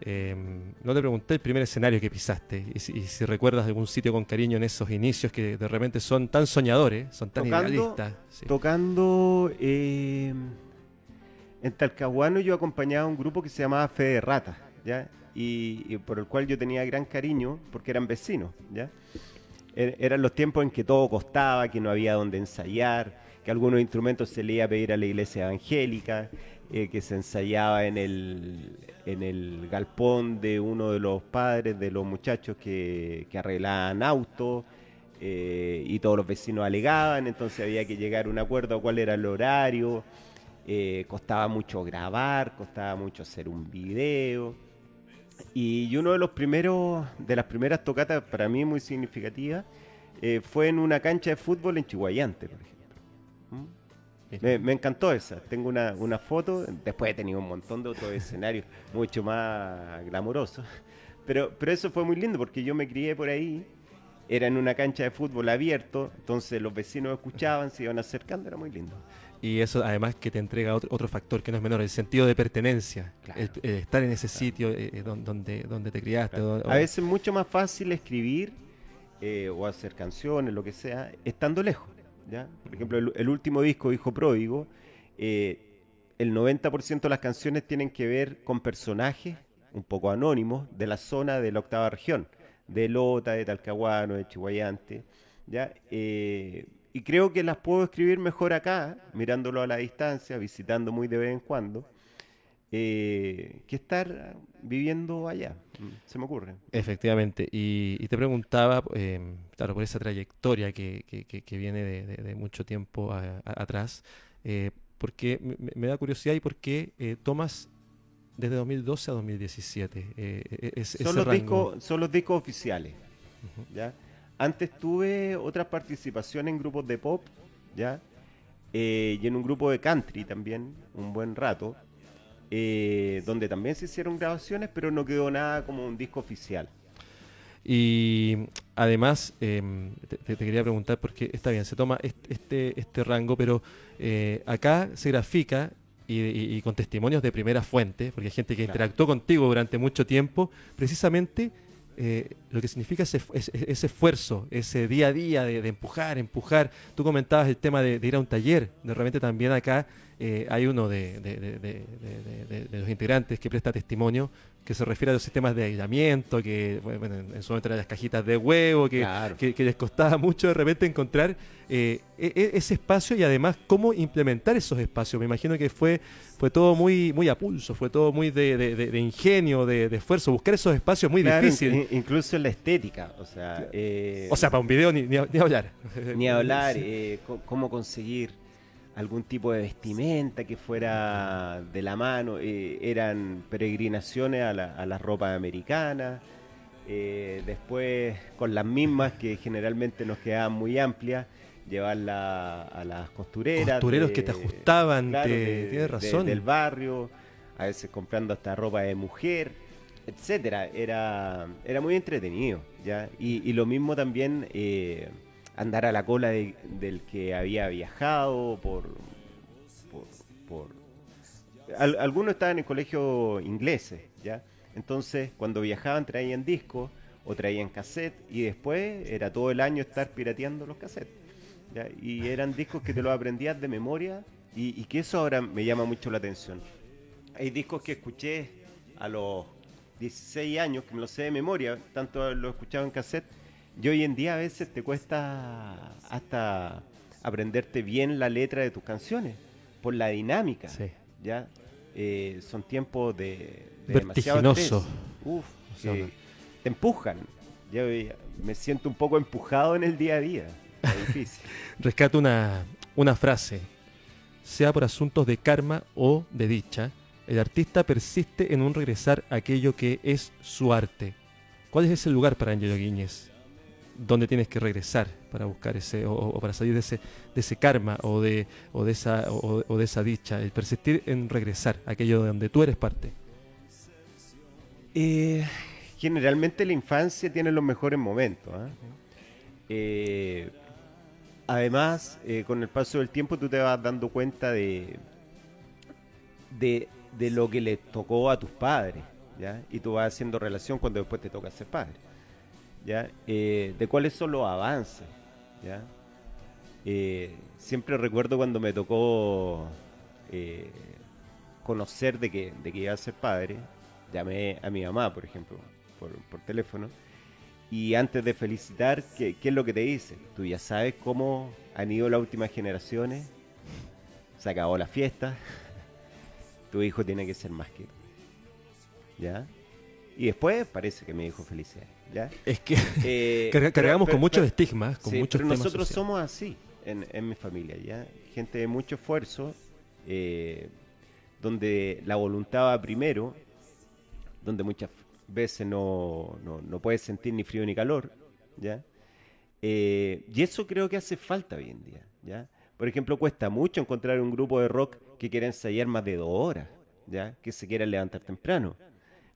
S2: Eh, no te pregunté el primer escenario que pisaste y si, y si recuerdas algún sitio con cariño en esos inicios que de repente son tan soñadores, son tan
S4: Tocando-
S2: idealistas. sí.
S4: Tocando eh, en Talcahuano yo acompañaba a un grupo que se llamaba Fe de Rata, ¿ya? Y, por el cual yo tenía gran cariño porque eran vecinos, ¿ya? Er- eran los tiempos en que todo costaba, que no había donde ensayar, que algunos instrumentos se le iba a pedir a la iglesia evangélica, eh, que se ensayaba en el, en el galpón de uno de los padres de los muchachos que, arreglaban autos, eh, y todos los vecinos alegaban, entonces había que llegar a un acuerdo cuál era el horario, eh, costaba mucho grabar, costaba mucho hacer un video. Y uno de los primeros, de las primeras tocatas para mí muy significativas, eh, fue en una cancha de fútbol en Chihuayante, por ejemplo. ¿Mm? Me, me encantó esa. Tengo una, una foto. Después he tenido un montón de otros escenarios <laughs> mucho más glamurosos. Pero, pero eso fue muy lindo porque yo me crié por ahí. Era en una cancha de fútbol abierto. Entonces los vecinos escuchaban, se iban acercando. Era muy lindo.
S2: Y eso además que te entrega otro, otro factor que no es menor, el sentido de pertenencia,
S4: Claro.
S2: el, el estar en ese sitio eh, eh, don- donde, donde te criaste.
S4: A veces es mucho más fácil escribir eh, o hacer canciones, lo que sea, estando lejos. ¿ya? Por ejemplo, el, el último disco, Hijo Pródigo, eh, el 90% de las canciones tienen que ver con personajes un poco anónimos de la zona de la octava región, de Lota, de Talcahuano, de Chihuayante. ¿ya? Y creo que las puedo escribir mejor acá, mirándolo a la distancia, visitando muy de vez en cuando, eh, que estar viviendo allá. Se me ocurre.
S2: Efectivamente, y, y te preguntaba, eh, claro, por esa trayectoria que, que- que- que viene de, de- de mucho tiempo a- a- atrás, eh, porque me, da curiosidad y por qué eh, tomas desde 2012 a 2017 eh, e- es- ese
S4: son, los
S2: rango.
S4: discos, son los discos oficiales. ¿ya? Antes tuve otras participaciones en grupos de pop, ¿ya? Eh, y en un grupo de country también, un buen rato, eh, donde también se hicieron grabaciones, pero no quedó nada como un disco oficial.
S2: Y además, em, te, quería preguntar, porque está bien, se toma est- este, este rango, pero eh, acá se grafica y, y- y con testimonios de primera fuente, porque hay gente que
S4: Claro.
S2: interactuó contigo durante mucho tiempo, precisamente eh, lo que significa ese, ese- esfuerzo, ese día a día de, de empujar, empujar. Tú comentabas el tema de, de ir a un taller, de repente también acá eh, hay uno de, los integrantes que presta testimonio que se refiere a los sistemas de aislamiento, que bueno, en su momento eran las cajitas de huevo, que,
S4: Claro.
S2: que, que les costaba mucho de repente encontrar eh, e- e- ese espacio y además cómo implementar esos espacios. Me imagino que fue, fue todo muy, muy a pulso, fue todo muy de, ingenio, de, esfuerzo. Buscar esos espacios muy
S4: Claro,
S2: difícil.
S4: in- incluso en la estética, o sea, eh,
S2: o sea, para un video ni, ni, ni hablar.
S4: ni hablar, <laughs> cómo conseguir algún tipo de vestimenta que fuera de la mano, eh, eran peregrinaciones a la, a las ropas americanas, eh, después con las mismas que generalmente nos quedaban muy amplias, llevarla a las costureras.
S2: Costureros
S4: de-
S2: que te ajustaban,
S4: claro,
S2: te-
S4: de-
S2: tienes
S4: de-
S2: razón.
S4: del barrio, a veces comprando hasta ropa de mujer, etcétera. Era, era muy entretenido, ¿ya? Y, y lo mismo también eh, andar a la cola de- del que había viajado por... por, Al- algunos estaban en colegios ingleses, ¿ya? Entonces, cuando viajaban traían discos o traían cassette y después era todo el año estar pirateando los cassettes. Y eran discos que te los aprendías de memoria y, y que eso ahora me llama mucho la atención. Hay discos que escuché a los 16 años, que me los sé de memoria, tanto los escuchaba en cassette, y hoy en día a veces te cuesta hasta aprenderte bien la letra de tus canciones, por la dinámica.
S2: Sí.
S4: ¿ya? Eh, son tiempos de, de
S2: Vertiginoso.
S4: Uf,
S2: una-
S4: te empujan. Yo eh, me siento un poco empujado en el día a día. Es difícil. <laughs>
S2: Rescato una, una frase. Sea por asuntos de karma o de dicha, el artista persiste en un regresar a aquello que es su arte. ¿Cuál es ese lugar para Angelo Guiñez? ¿Dónde tienes que regresar para buscar ese, o, para salir de ese, de ese karma o de, o de esa, o, o de esa dicha? El persistir en regresar a aquello de donde tú eres parte.
S4: Eh, generalmente la infancia tiene los mejores momentos. ¿ah? Eh, además, eh, con el paso del tiempo tú te vas dando cuenta de, de, de lo que le tocó a tus padres. ¿ya? Y tú vas haciendo relación cuando después te toca ser padre. ¿Ya? Eh, de cuáles son los avances. ¿ya? Eh, siempre recuerdo cuando me tocó eh, conocer de que, de que iba a ser padre, llamé a mi mamá, por ejemplo, por, por teléfono, y antes de felicitar, ¿qué, es lo que te dice? Tú ya sabes cómo han ido las últimas generaciones, se acabó la fiesta, <laughs> tu hijo tiene que ser más que tú. ¿Ya? Y después parece que me dijo felicidades, ¿ya?
S2: Es que <laughs>
S4: Eh, <laughs> pero-
S2: cargamos
S4: pero-
S2: con muchos
S4: pero-
S2: estigmas, con
S4: Sí,
S2: muchos
S4: pero
S2: temas
S4: nosotros
S2: sociales.
S4: somos así en, en mi familia, ¿ya? Gente de mucho esfuerzo, eh, donde la voluntad va primero, donde muchas veces no, no, no puedes sentir ni frío ni calor, ¿ya? Eh, y eso creo que hace falta hoy en día, ¿ya? Por ejemplo, cuesta mucho encontrar un grupo de rock que quiera ensayar más de dos horas, ¿ya? Que se quiera levantar temprano.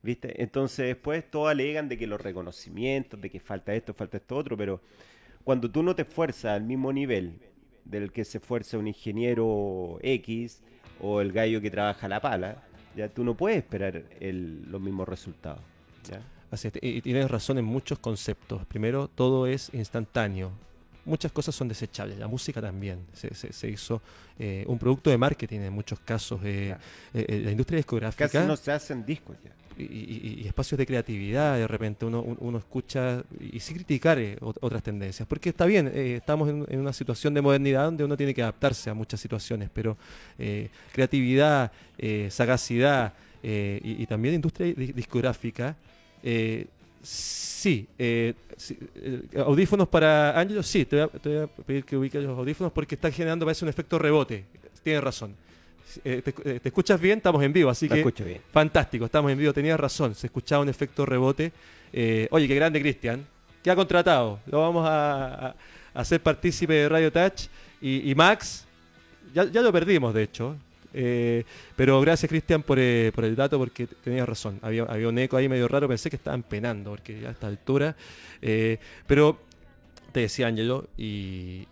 S4: ¿Viste? Entonces después todos alegan de que los reconocimientos, de que falta esto, falta esto otro, pero cuando tú no te esfuerzas al mismo nivel del que se esfuerza un ingeniero X o el gallo que trabaja la pala, ya tú no puedes esperar el- los mismos resultados. ¿ya?
S2: Así es, y tienes razón en muchos conceptos. Primero, todo es instantáneo. Muchas cosas son desechables, la música también. Se, se- se hizo eh, un producto de marketing en muchos casos. eh,
S4: Claro.
S2: eh, eh, la industria discográfica
S4: Casi no se hacen discos ya.
S2: Y, espacios de creatividad, de repente uno, un- uno escucha y sí criticar eh, ot- otras tendencias. Porque está bien, eh, estamos en, en una situación de modernidad donde uno tiene que adaptarse a muchas situaciones, pero eh, creatividad, eh, sagacidad y, también industria di- discográfica. sí, sí, audífonos para Ángelo, sí, te voy, a, te voy a pedir que ubiques los audífonos porque está generando, parece un efecto rebote. Tienes razón. Eh, te, eh, te escuchas bien? Estamos en vivo, así
S4: Lo
S2: que
S4: escucho bien.
S2: Fantástico, estamos en vivo, tenías razón, se escuchaba un efecto rebote. Eh, oye, qué grande Cristian, que ha contratado, lo vamos a, hacer partícipe de Radio Touch. Y, y Max, ya, ya lo perdimos de hecho, Eh, pero gracias Cristian por, por el dato, porque tenías razón, había, había un eco ahí medio raro, pensé que estaban penando, porque ya a esta altura. pero te decía Angelo, y,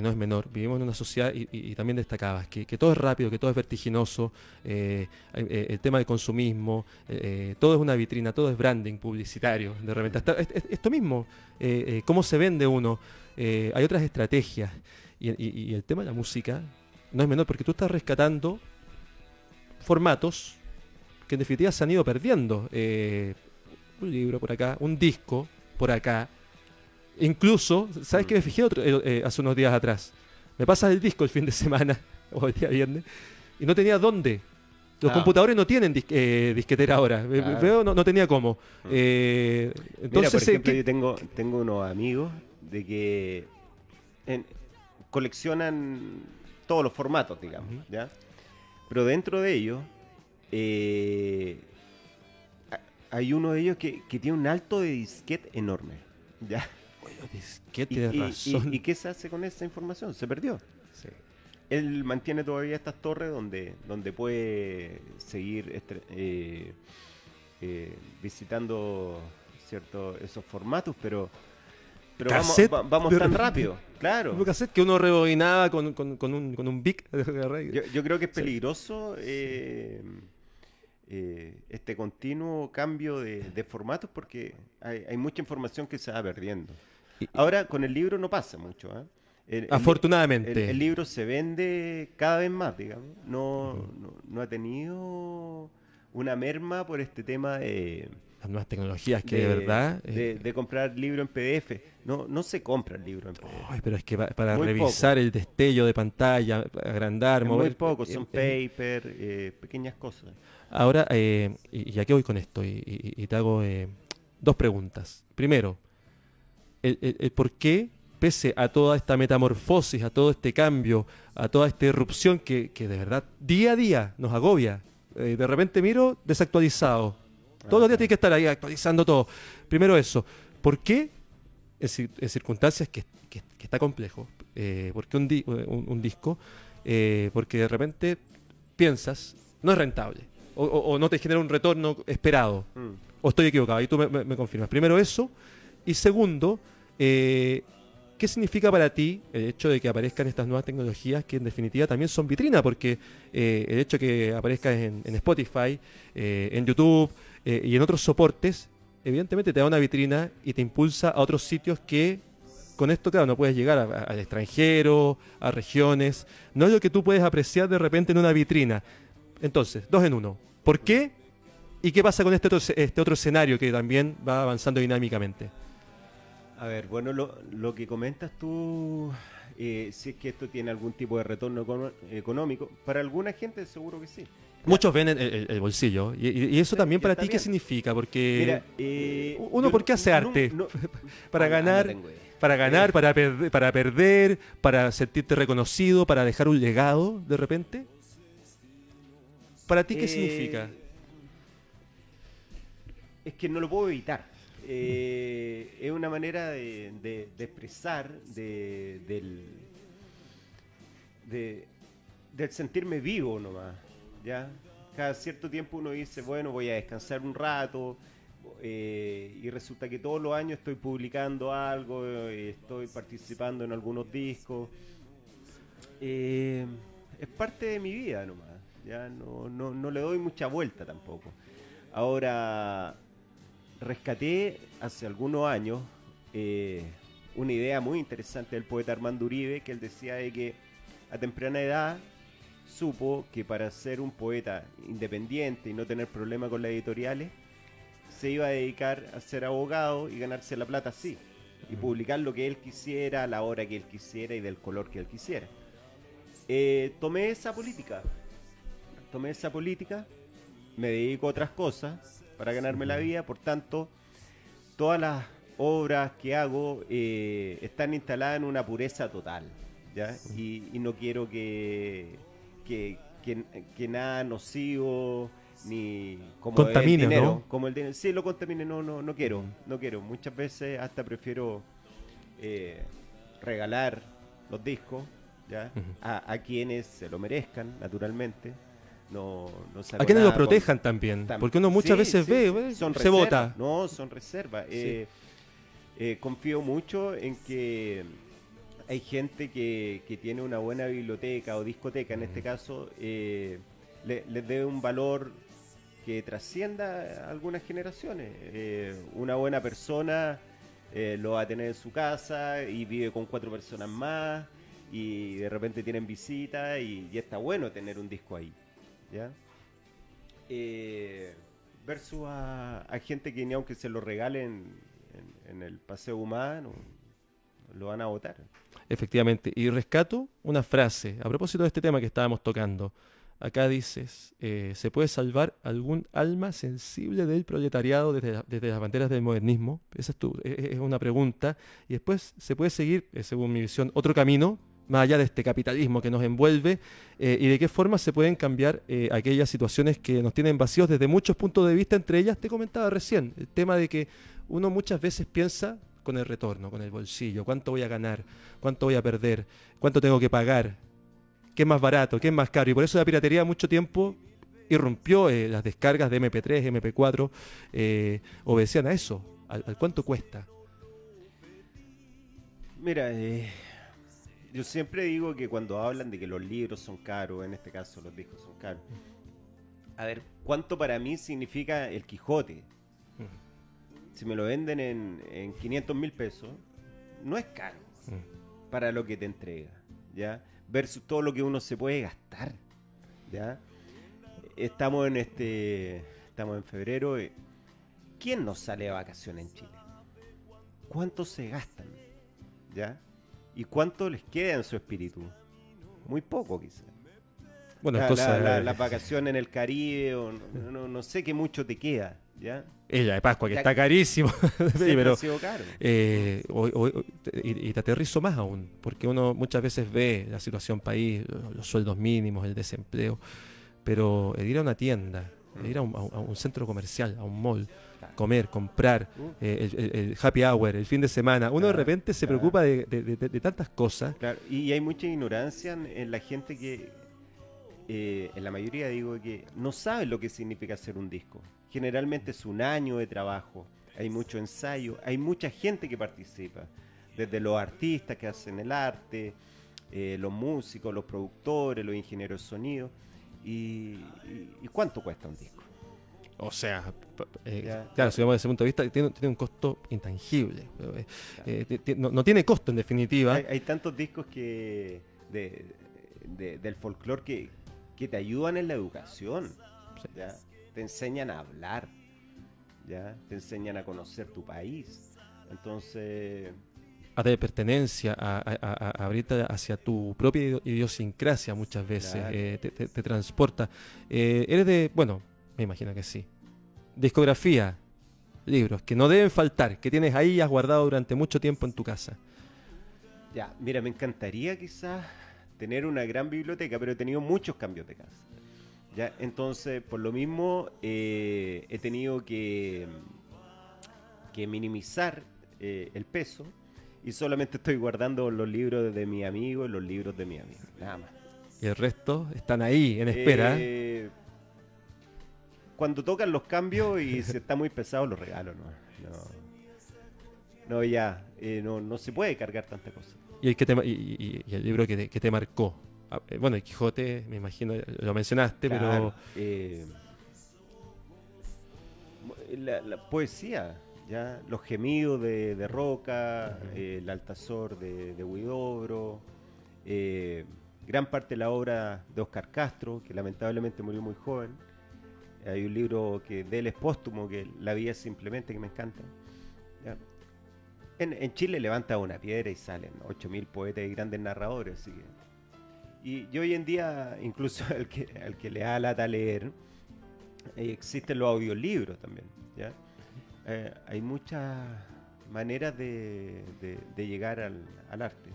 S2: no es menor, vivimos en una sociedad y, también destacabas que, todo es rápido, que todo es vertiginoso, eh, eh, el tema del consumismo, eh, todo es una vitrina, todo es branding publicitario. De repente, hasta es- es- esto mismo, cómo se vende uno, hay otras estrategias. Y, el tema de la música no es menor porque tú estás rescatando formatos que en definitiva se han ido perdiendo. Un libro por acá, un disco por acá. Incluso, ¿sabes qué me fijé otro- eh, eh, hace unos días atrás? Me pasas el disco el fin de <laughs> semana, o el día viernes, y no tenía dónde. Los
S4: Ah.
S2: computadores no tienen dis- eh, disquetera ahora.
S4: Claro.
S2: Veo, no, no tenía cómo. Eh,
S4: Mira,
S2: entonces,
S4: por
S2: eh,
S4: ejemplo,
S2: ¿qué-
S4: yo tengo, tengo unos amigos de que en- coleccionan todos los formatos, digamos. ¿ya? Pero dentro de ellos eh, ha- hay uno de ellos que, que tiene un alto de disquete enorme, ¿ya? Y,
S2: tienes
S4: y-
S2: razón.
S4: y- y qué se hace con esa información? Se perdió.
S2: Sí.
S4: Él mantiene todavía estas torres donde, donde puede seguir eh, eh, visitando cierto, esos formatos, pero, pero vamos,
S2: Cassette,
S4: tan rápido. Claro.
S2: Un cassette que uno rebobinaba con, con, con un, con un Bic.
S4: Yo, yo creo que es peligroso eh, eh, este continuo cambio de, de formatos porque hay, hay mucha información que se va perdiendo. Ahora con el libro no pasa mucho. ¿ah? El-
S2: Afortunadamente.
S4: El, el libro se vende cada vez más, digamos. No, no, no ha tenido una merma por este tema de,
S2: Las nuevas tecnologías que de, verdad... eh,
S4: de, de comprar libro en PDF. No, no se compra el libro en PDF.
S2: Pero es que pa- para
S4: Muy
S2: revisar el destello de pantalla, agrandar,
S4: Es
S2: mover...
S4: muy poco,
S2: eh,
S4: son
S2: eh,
S4: paper, eh, pequeñas cosas.
S2: Ahora, eh, y, a qué voy con esto? Y, y- y te hago eh, dos preguntas. Primero, el, el- el por qué, pese a toda esta metamorfosis, a todo este cambio, a toda esta irrupción que, que de verdad día a día nos agobia, eh, de repente miro desactualizado. Todos los días tiene que estar ahí actualizando todo. Primero eso, ¿por qué en, cir- en circunstancias que, que- que está complejo? Eh, ¿Por qué un, di- un- un disco? Eh, porque de repente piensas, no es rentable, o, o- o no te genera un retorno esperado,
S4: Mm.
S2: o estoy equivocado, y tú me, me- me confirmas. Primero eso, y segundo, eh, ¿qué significa para ti el hecho de que aparezcan estas nuevas tecnologías que en definitiva también son vitrina? Porque eh, el hecho de que aparezcan en, Spotify, eh, en YouTube y en otros soportes, evidentemente te da una vitrina y te impulsa a otros sitios que con esto, claro, no puedes llegar al extranjero, a regiones. No es lo que tú puedes apreciar de repente en una vitrina. Entonces, dos en uno. ¿Por qué? ¿Y qué pasa con este otro, este otro escenario que también va avanzando dinámicamente?
S4: A ver, bueno, lo, lo que comentas tú, eh, si es que esto tiene algún tipo de retorno econo- económico, para alguna gente seguro que sí.
S2: Muchos ven el, el- el bolsillo. Y, eso
S4: Sí,
S2: también para ti, ¿qué significa? Porque
S4: Mira, eh,
S2: uno, ¿por qué hace arte?
S4: no- <laughs>
S2: para
S4: Ah, no
S2: ganar, para ganar, para, perder, para perder, para sentirte reconocido, para dejar un legado de repente. ¿Para ti qué
S4: Eh,
S2: significa?
S4: Es que no lo puedo evitar. Eh, es una manera de, expresar de, del, de- del sentirme vivo nomás. ¿ya? Cada cierto tiempo uno dice, bueno, voy a descansar un rato. eh, y resulta que todos los años estoy publicando algo, eh, estoy participando en algunos discos. Es parte de mi vida nomás. Ya no, no, no le doy mucha vuelta tampoco. Ahora, rescaté hace algunos años eh, una idea muy interesante del poeta Armando Uribe, que él decía de que a temprana edad supo que para ser un poeta independiente y no tener problema con las editoriales, se iba a dedicar a ser abogado y ganarse la plata así, y publicar lo que él quisiera, a la hora que él quisiera y del color que él quisiera. Eh, tomé esa política, tomé esa política, me dedico a otras cosas para ganarme la vida, por tanto, todas las obras que hago eh, están instaladas en una pureza total, ¿ya? Y, y no quiero que, que, que- que nada nocivo ni como el dinero,
S2: ¿no?
S4: como el dinero, sí lo contamine, no, no, no quiero, no quiero. Muchas veces hasta prefiero eh, regalar los discos, ¿ya? A quienes se lo merezcan, naturalmente. No, no
S2: A quienes lo
S4: nada con-
S2: protejan también.
S4: Tam-
S2: Porque uno muchas
S4: sí,
S2: veces
S4: sí,
S2: ve,
S4: son
S2: se vota.
S4: No, son reservas. Eh, eh, confío mucho en que hay gente que, que tiene una buena biblioteca o discoteca, en este caso, eh, le- les dé un valor que trascienda a algunas generaciones. Una buena persona lo va a tener en su casa y vive con cuatro personas más
S3: y de repente tienen visita y, y está bueno tener un disco ahí. ¿Ya? Eh, versus a, a gente que ni aunque se lo regalen en, en el paseo humano, lo van a votar.
S2: Efectivamente. Y rescato una frase a propósito de este tema que estábamos tocando. Acá dices, eh, ¿se puede salvar algún alma sensible del proletariado desde, la- desde las banderas del modernismo? Esa es, tu- e- e- es una pregunta. Y después, ¿se puede seguir, eh, según mi visión, otro camino, más allá de este capitalismo que nos envuelve? Eh, ¿Y de qué forma se pueden cambiar eh, aquellas situaciones que nos tienen vacíos desde muchos puntos de vista? Entre ellas, te comentaba recién, el tema de que uno muchas veces piensa con el retorno, con el bolsillo, cuánto voy a ganar, cuánto voy a perder, cuánto tengo que pagar, qué es más barato, qué es más caro. Y por eso la piratería mucho tiempo irrumpió, eh, las descargas de MP3, MP4, eh, obedecían a eso, al, al cuánto cuesta.
S3: Mira, eh, yo siempre digo que cuando hablan de que los libros son caros, en este caso los discos son caros, a ver, ¿cuánto para mí significa el Quijote? Si me lo venden en, en 500 mil pesos, no es caro para lo que te entrega, ¿ya? Versus todo lo que uno se puede gastar, ¿ya? Estamos en este, estamos en febrero. eh, ¿Quién no sale de vacaciones en Chile? ¿Cuántos se gastan? ¿Ya? ¿Y cuánto les queda en su espíritu? Muy poco, quizás.
S2: Bueno,
S3: La- la-
S2: eh,
S3: vacaciones en el Caribe, o no, no- no sé qué mucho te queda, ¿ya?
S2: ella de Pascua, que
S3: Ya-
S2: está carísimo, <laughs> pero
S3: ha sido caro.
S2: Eh, o- y, y te aterrizo más aún, porque uno muchas veces ve la situación país, los sueldos mínimos, el desempleo, pero el ir a una tienda, el ir a un, a centro comercial, a un mall. Comer, comprar,
S3: Uh.
S2: eh, el, el- el happy hour, el fin de semana, uno de repente se
S3: claro.
S2: preocupa de, de- de- de tantas cosas.
S3: Claro, y hay mucha ignorancia en, en la gente que, eh, en la mayoría digo que no sabe lo que significa hacer un disco. Generalmente es un año de trabajo, hay mucho ensayo, hay mucha gente que participa, desde los artistas que hacen el arte, eh, los músicos, los productores, los ingenieros de sonido. Y, y- ¿y cuánto cuesta un disco?
S2: O sea, eh, claro, si vemos desde ese punto de vista, tiene, tiene un costo intangible. eh, eh, no, no tiene costo en definitiva.
S3: Hay, hay tantos discos que de, de- del folclore que, que te ayudan en la educación.
S2: Sí.
S3: ¿ya? Te enseñan a hablar, ¿ya? te enseñan a conocer tu país. Entonces,
S2: a de pertenencia, a, a- abrirte hacia tu propia idio- idiosincrasia muchas veces,
S3: Claro.
S2: eh, te, te- te transporta. Eh, eres de, bueno, me imagino que sí. Discografía, libros, que no deben faltar, que tienes ahí y has guardado durante mucho tiempo en tu casa.
S3: ya, mira, me encantaría quizás tener una gran biblioteca, pero he tenido muchos cambios de casa. ¿ya? Entonces, por lo mismo, eh, he tenido que, que minimizar eh, el peso y solamente estoy guardando los libros de mi amigo y los libros de mi amigo. Nada más.
S2: Y el resto están ahí, en espera.
S3: Eh, cuando tocan los cambios y si está muy pesado, los regalo. No, no, no, ya, eh, no, no se puede cargar tanta cosa.
S2: Y el, que te, ma- y, y- y el libro que te, que te marcó. Ah, eh, Bueno, el Quijote, me imagino, lo mencionaste,
S3: Claro, eh, la, la poesía, ya los gemidos de, de Roca, eh, el Altazor de, de Huidobro, eh, gran parte de la obra de Oscar Castro, que lamentablemente murió muy joven. Hay un libro que de él es póstumo, que La vida simplemente, que me encanta. En, en Chile levanta una piedra y salen 8.000 poetas y grandes narradores. Y, y hoy en día, incluso <laughs> al que, al que le da lata leer, eh, existen los audiolibros también. ¿ya? Eh, hay muchas maneras de, de- de llegar al, al arte.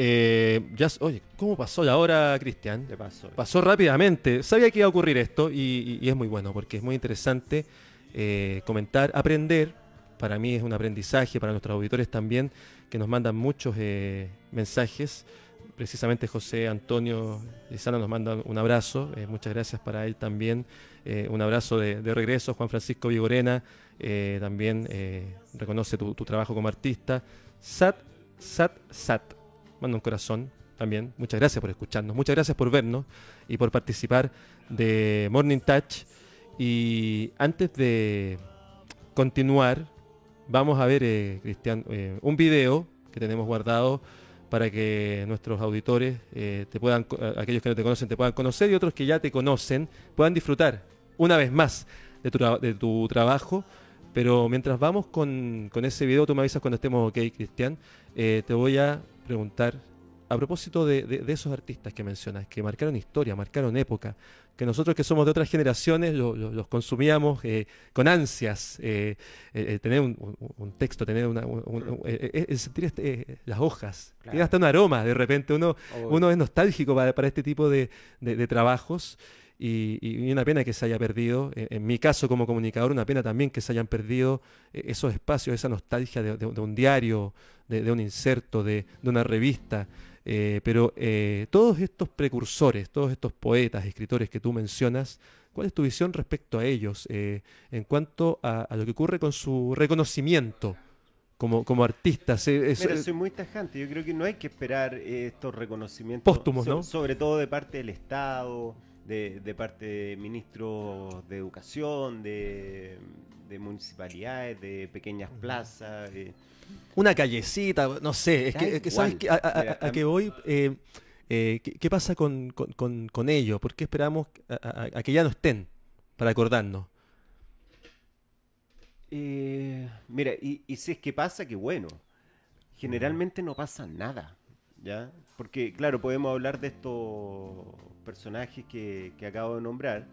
S2: Eh, ya, oye, ¿cómo pasó la hora, Cristian?
S3: De paso.
S2: Pasó rápidamente. Sabía que iba a ocurrir esto y, y- y es muy bueno porque es muy interesante eh, comentar, aprender. Para mí es un aprendizaje, para nuestros auditores también, que nos mandan muchos eh, mensajes. Precisamente José Antonio Lizana nos manda un abrazo. muchas gracias para él también. Un abrazo de, de regreso. Juan Francisco Vigorena también reconoce tu, tu trabajo como artista. Sat, Sat, Sat. Manda un corazón también. Muchas gracias por escucharnos. Muchas gracias por vernos y por participar de Morning Touch. Y antes de continuar, vamos a ver, eh, Cristian, eh, un video que tenemos guardado para que nuestros auditores, eh, te puedan, a- aquellos que no te conocen, te puedan conocer y otros que ya te conocen, puedan disfrutar una vez más de tu, de tu trabajo. Pero mientras vamos con, con ese video, tú me avisas cuando estemos ok, Cristian, eh, te voy a preguntar a propósito de, de- de esos artistas que mencionas, que marcaron historia, marcaron época, que nosotros que somos de otras generaciones lo- lo- los consumíamos eh, con ansias, eh, eh, tener un, un- texto, tener una, un- un- sentir este, eh, las hojas,
S3: Claro.
S2: tiene hasta un aroma, de repente uno, uno es nostálgico para, para este tipo de- de trabajos y, y una pena que se haya perdido, en, en mi caso como comunicador, una pena también que se hayan perdido eh, esos espacios, esa nostalgia de, de- de un diario, de, de un inserto, de, de una revista. Eh, pero eh, todos estos precursores, todos estos poetas, escritores que tú mencionas, ¿cuál es tu visión respecto a ellos eh, en cuanto a, a lo que ocurre con su reconocimiento como, como artistas? Eh, es-
S3: Mira,
S2: eh,
S3: soy muy tajante. Yo creo que no hay que esperar eh, estos reconocimientos
S2: Póstumos, ¿no?
S3: sobre todo de parte del Estado, de, de parte de ministros de educación, de, de municipalidades, de pequeñas plazas. eh.
S2: una callecita, no sé, es que, es que ¿sabes qué? a, a-
S3: Mira,
S2: a- a
S3: a
S2: que voy? Eh, eh, ¿qué, qué pasa con, con, con- con ellos? ¿Por qué esperamos a, que ya no estén para acordarnos?
S3: Eh, mira, y, y si es que pasa, qué bueno. Generalmente no pasa nada, ¿ya? Porque, claro, podemos hablar de estos personajes que, que acabo de nombrar,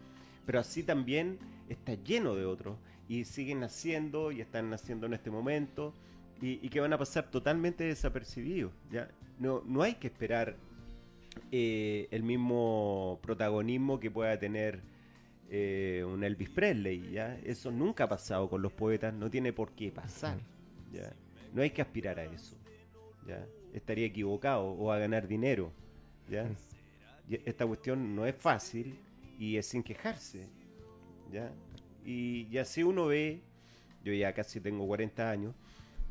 S3: pero así también está lleno de otros y siguen naciendo y están naciendo en este momento y, y que van a pasar totalmente desapercibidos, ¿ya? No, no hay que esperar eh, el mismo protagonismo que pueda tener eh, un Elvis Presley, ¿ya? Eso nunca ha pasado con los poetas, no tiene por qué pasar, ¿ya? No hay que aspirar a eso, ¿ya? Estaría equivocado o a ganar dinero, ¿ya? Esta cuestión no es fácil y es sin quejarse, ¿ya? Y, y así uno ve, yo ya casi tengo 40 años,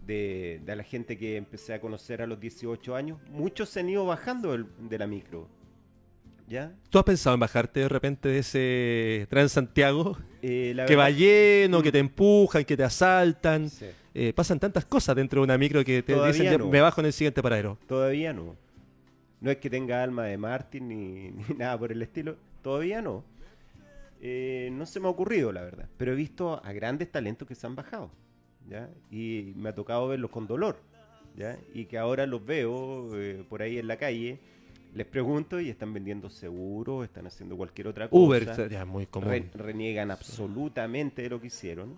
S3: de, de la gente que empecé a conocer a los 18 años, muchos se han ido bajando del- de la micro, ¿ya?
S2: ¿Tú has pensado en bajarte de repente de ese Transantiago?
S3: Eh, la
S2: Que va lleno, que te empujan, que te asaltan.
S3: Sí.
S2: Eh, pasan tantas cosas dentro de una micro que te
S3: Todavía
S2: dicen, "Ya
S3: no.
S2: me bajo en el siguiente paradero.
S3: Todavía no. No es que tenga alma de mártir ni, <laughs> ni nada por el estilo. Todavía no. Eh, no se me ha ocurrido, la verdad. Pero he visto a grandes talentos que se han bajado. ¿ya? Y me ha tocado verlos con dolor. ¿ya? Y que ahora los veo eh, por ahí en la calle. Les pregunto y están vendiendo seguros, están haciendo cualquier otra cosa.
S2: Uber, ya muy común.
S3: Re- reniegan absolutamente de lo que hicieron.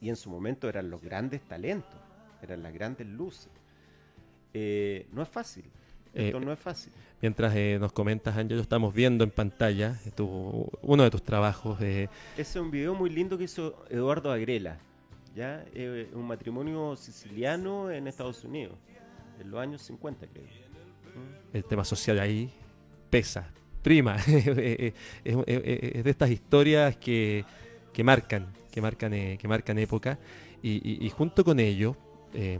S3: Y en su momento eran los grandes talentos, eran las grandes luces. Eh, no es fácil. Esto
S2: Eh,
S3: no es fácil.
S2: Mientras eh, nos comentas, Ángel, estamos viendo en pantalla tu- uno de tus trabajos.
S3: Ese es un video muy lindo que hizo Eduardo Agrela. ¿ya? Un matrimonio siciliano en Estados Unidos. En los años 50, creo.
S2: El tema social ahí pesa, prima. <laughs> es, es- es de estas historias que, que marcan, que marcan, eh, que marcan época. Y, y- y junto con ello, eh,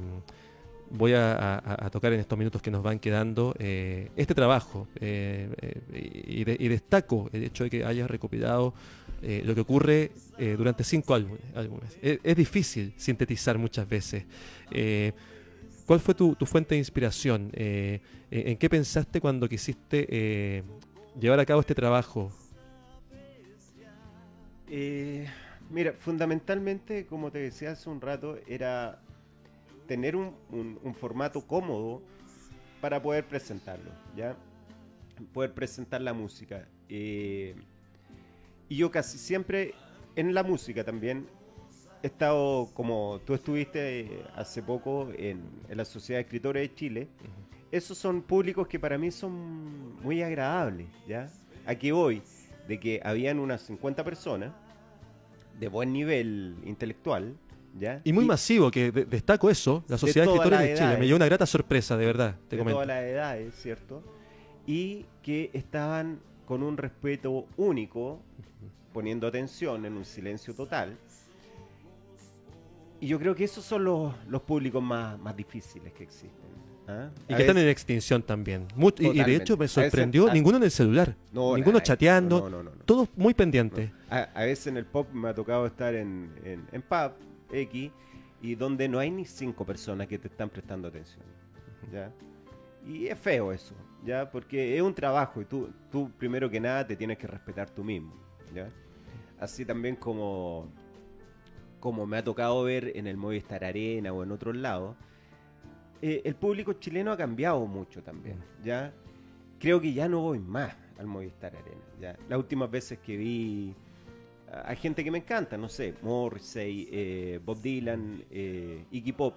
S2: voy a, a- a tocar en estos minutos que nos van quedando eh, este trabajo. eh, eh, y, de- y destaco el hecho de que hayas recopilado eh, lo que ocurre durante cinco álbumes. álbumes. Es, es difícil sintetizar muchas veces. Eh, ¿Cuál fue tu, fuente de inspiración? Eh, ¿En en qué pensaste cuando quisiste eh, llevar a cabo este trabajo?
S3: Eh, mira, fundamentalmente, como te decía hace un rato, era tener un, un- formato cómodo para poder presentarlo, ¿ya? Poder presentar la música. Eh, y yo casi siempre, en la música también, he estado, como tú estuviste eh, hace poco en, en la Sociedad de Escritores de Chile, esos son públicos que para mí son muy agradables, ¿ya? Aquí voy, de que habían unas 50 personas de buen nivel intelectual, ¿ya?
S2: Y muy masivo, que de- destaco eso, la Sociedad de Escritores de Chile. Me dio una grata sorpresa, de verdad, te
S3: de
S2: comento.
S3: todas las edades, ¿cierto? Y que estaban con un respeto único, poniendo atención en un silencio total. Y yo creo que esos son los, los públicos más, más difíciles que existen. ¿ah?
S2: Y
S3: A
S2: que están en extinción también. Mu- y- de hecho me
S3: veces-
S2: sorprendió, ninguno en el celular,
S3: No,
S2: ninguno
S3: nada,
S2: chateando,
S3: no, no, no, no.
S2: todos muy pendientes.
S3: A, a veces en el pop me ha tocado estar en, en, en pub X y donde no hay ni cinco personas que te están prestando atención. ¿ya? Y es feo eso, ¿ya? Porque es un trabajo y tú, tú primero que nada te tienes que respetar tú mismo, ¿ya? Así también como, como me ha tocado ver en el Movistar Arena o en otros lados, eh, el público chileno ha cambiado mucho también, ¿ya? Creo que ya no voy más al Movistar Arena, ¿ya? Las últimas veces que vi a a gente que me encanta, no sé, Morrissey, eh, Bob Dylan, eh, Iggy Pop,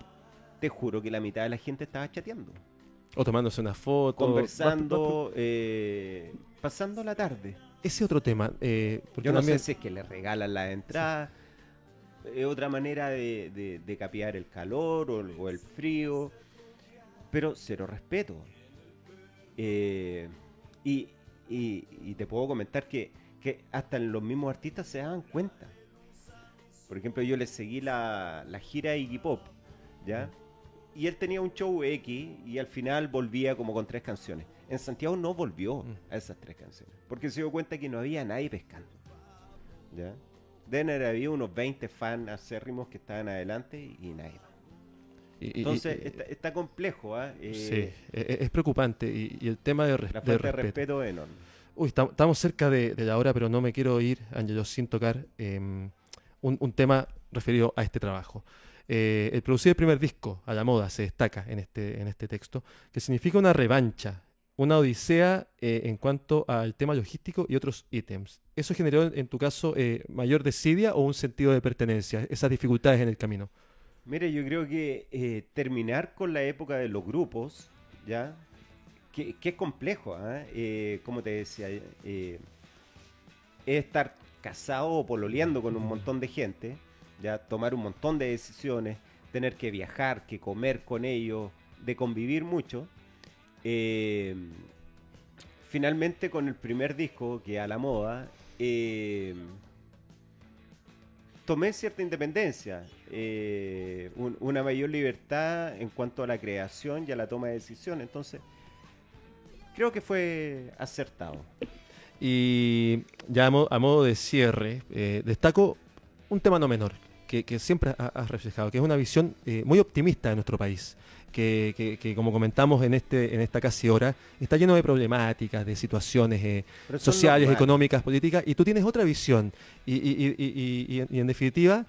S3: te juro que la mitad de la gente estaba chateando,
S2: O tomándose una foto.
S3: Conversando, eh, pasando la tarde.
S2: Ese otro tema. eh, porque
S3: Yo no
S2: también-
S3: sé si es que le regalan la entrada, es otra manera de, de- el calor o, el- frío, pero cero respeto. Eh, y, y- te puedo comentar que, que hasta los mismos artistas se daban cuenta. Por ejemplo, yo le seguí la, la gira Iggy Pop, ¿ya? Y él tenía un show X y al final volvía como con tres canciones. En Santiago no volvió a esas tres canciones, porque se dio cuenta que no había nadie pescando. ¿Ya? Deben haber habido unos 20 fans acérrimos que estaban adelante y nadie más.
S2: y- y-
S3: Entonces,
S2: y-
S3: está, está complejo, ¿ah? Eh,
S2: sí, e- e- es preocupante. Y, y el tema de, res-
S3: La
S2: de
S3: falta de
S2: respeto.
S3: respeto es enorme.
S2: Uy, tam- estamos cerca de, de la hora, pero no me quiero ir, Ángelo, sin tocar em, un, un tema referido a este trabajo. Eh, el producir el primer disco a la moda se destaca en este, en este texto, que significa una revancha, una odisea eh, en cuanto al tema logístico y otros ítems. ¿Eso generó, en tu caso, eh, mayor desidia o un sentido de pertenencia, esas dificultades en el camino?
S3: Mire, yo creo que eh, terminar con la época de los grupos, ¿ya? Que, que es complejo, ¿ah? Como te decía, es estar casado o pololeando con un montón de gente, ya tomar un montón de decisiones, tener que viajar, que comer con ellos, de convivir mucho. Eh, finalmente con el primer disco, que a la moda, eh, tomé cierta independencia, eh, un- una mayor libertad en cuanto a la creación y a la toma de decisiones. Entonces, creo que fue acertado.
S2: Y ya a, mo- a modo de cierre, destaco un tema no menor, que, siempre ha- has reflejado, que es una visión muy optimista de nuestro país, que, que- que, como comentamos en, este, en esta casi hora, está lleno de problemáticas, de situaciones eh, sociales, económicas, políticas, y tú tienes otra visión. Y, y- y- y- y- y en- definitiva,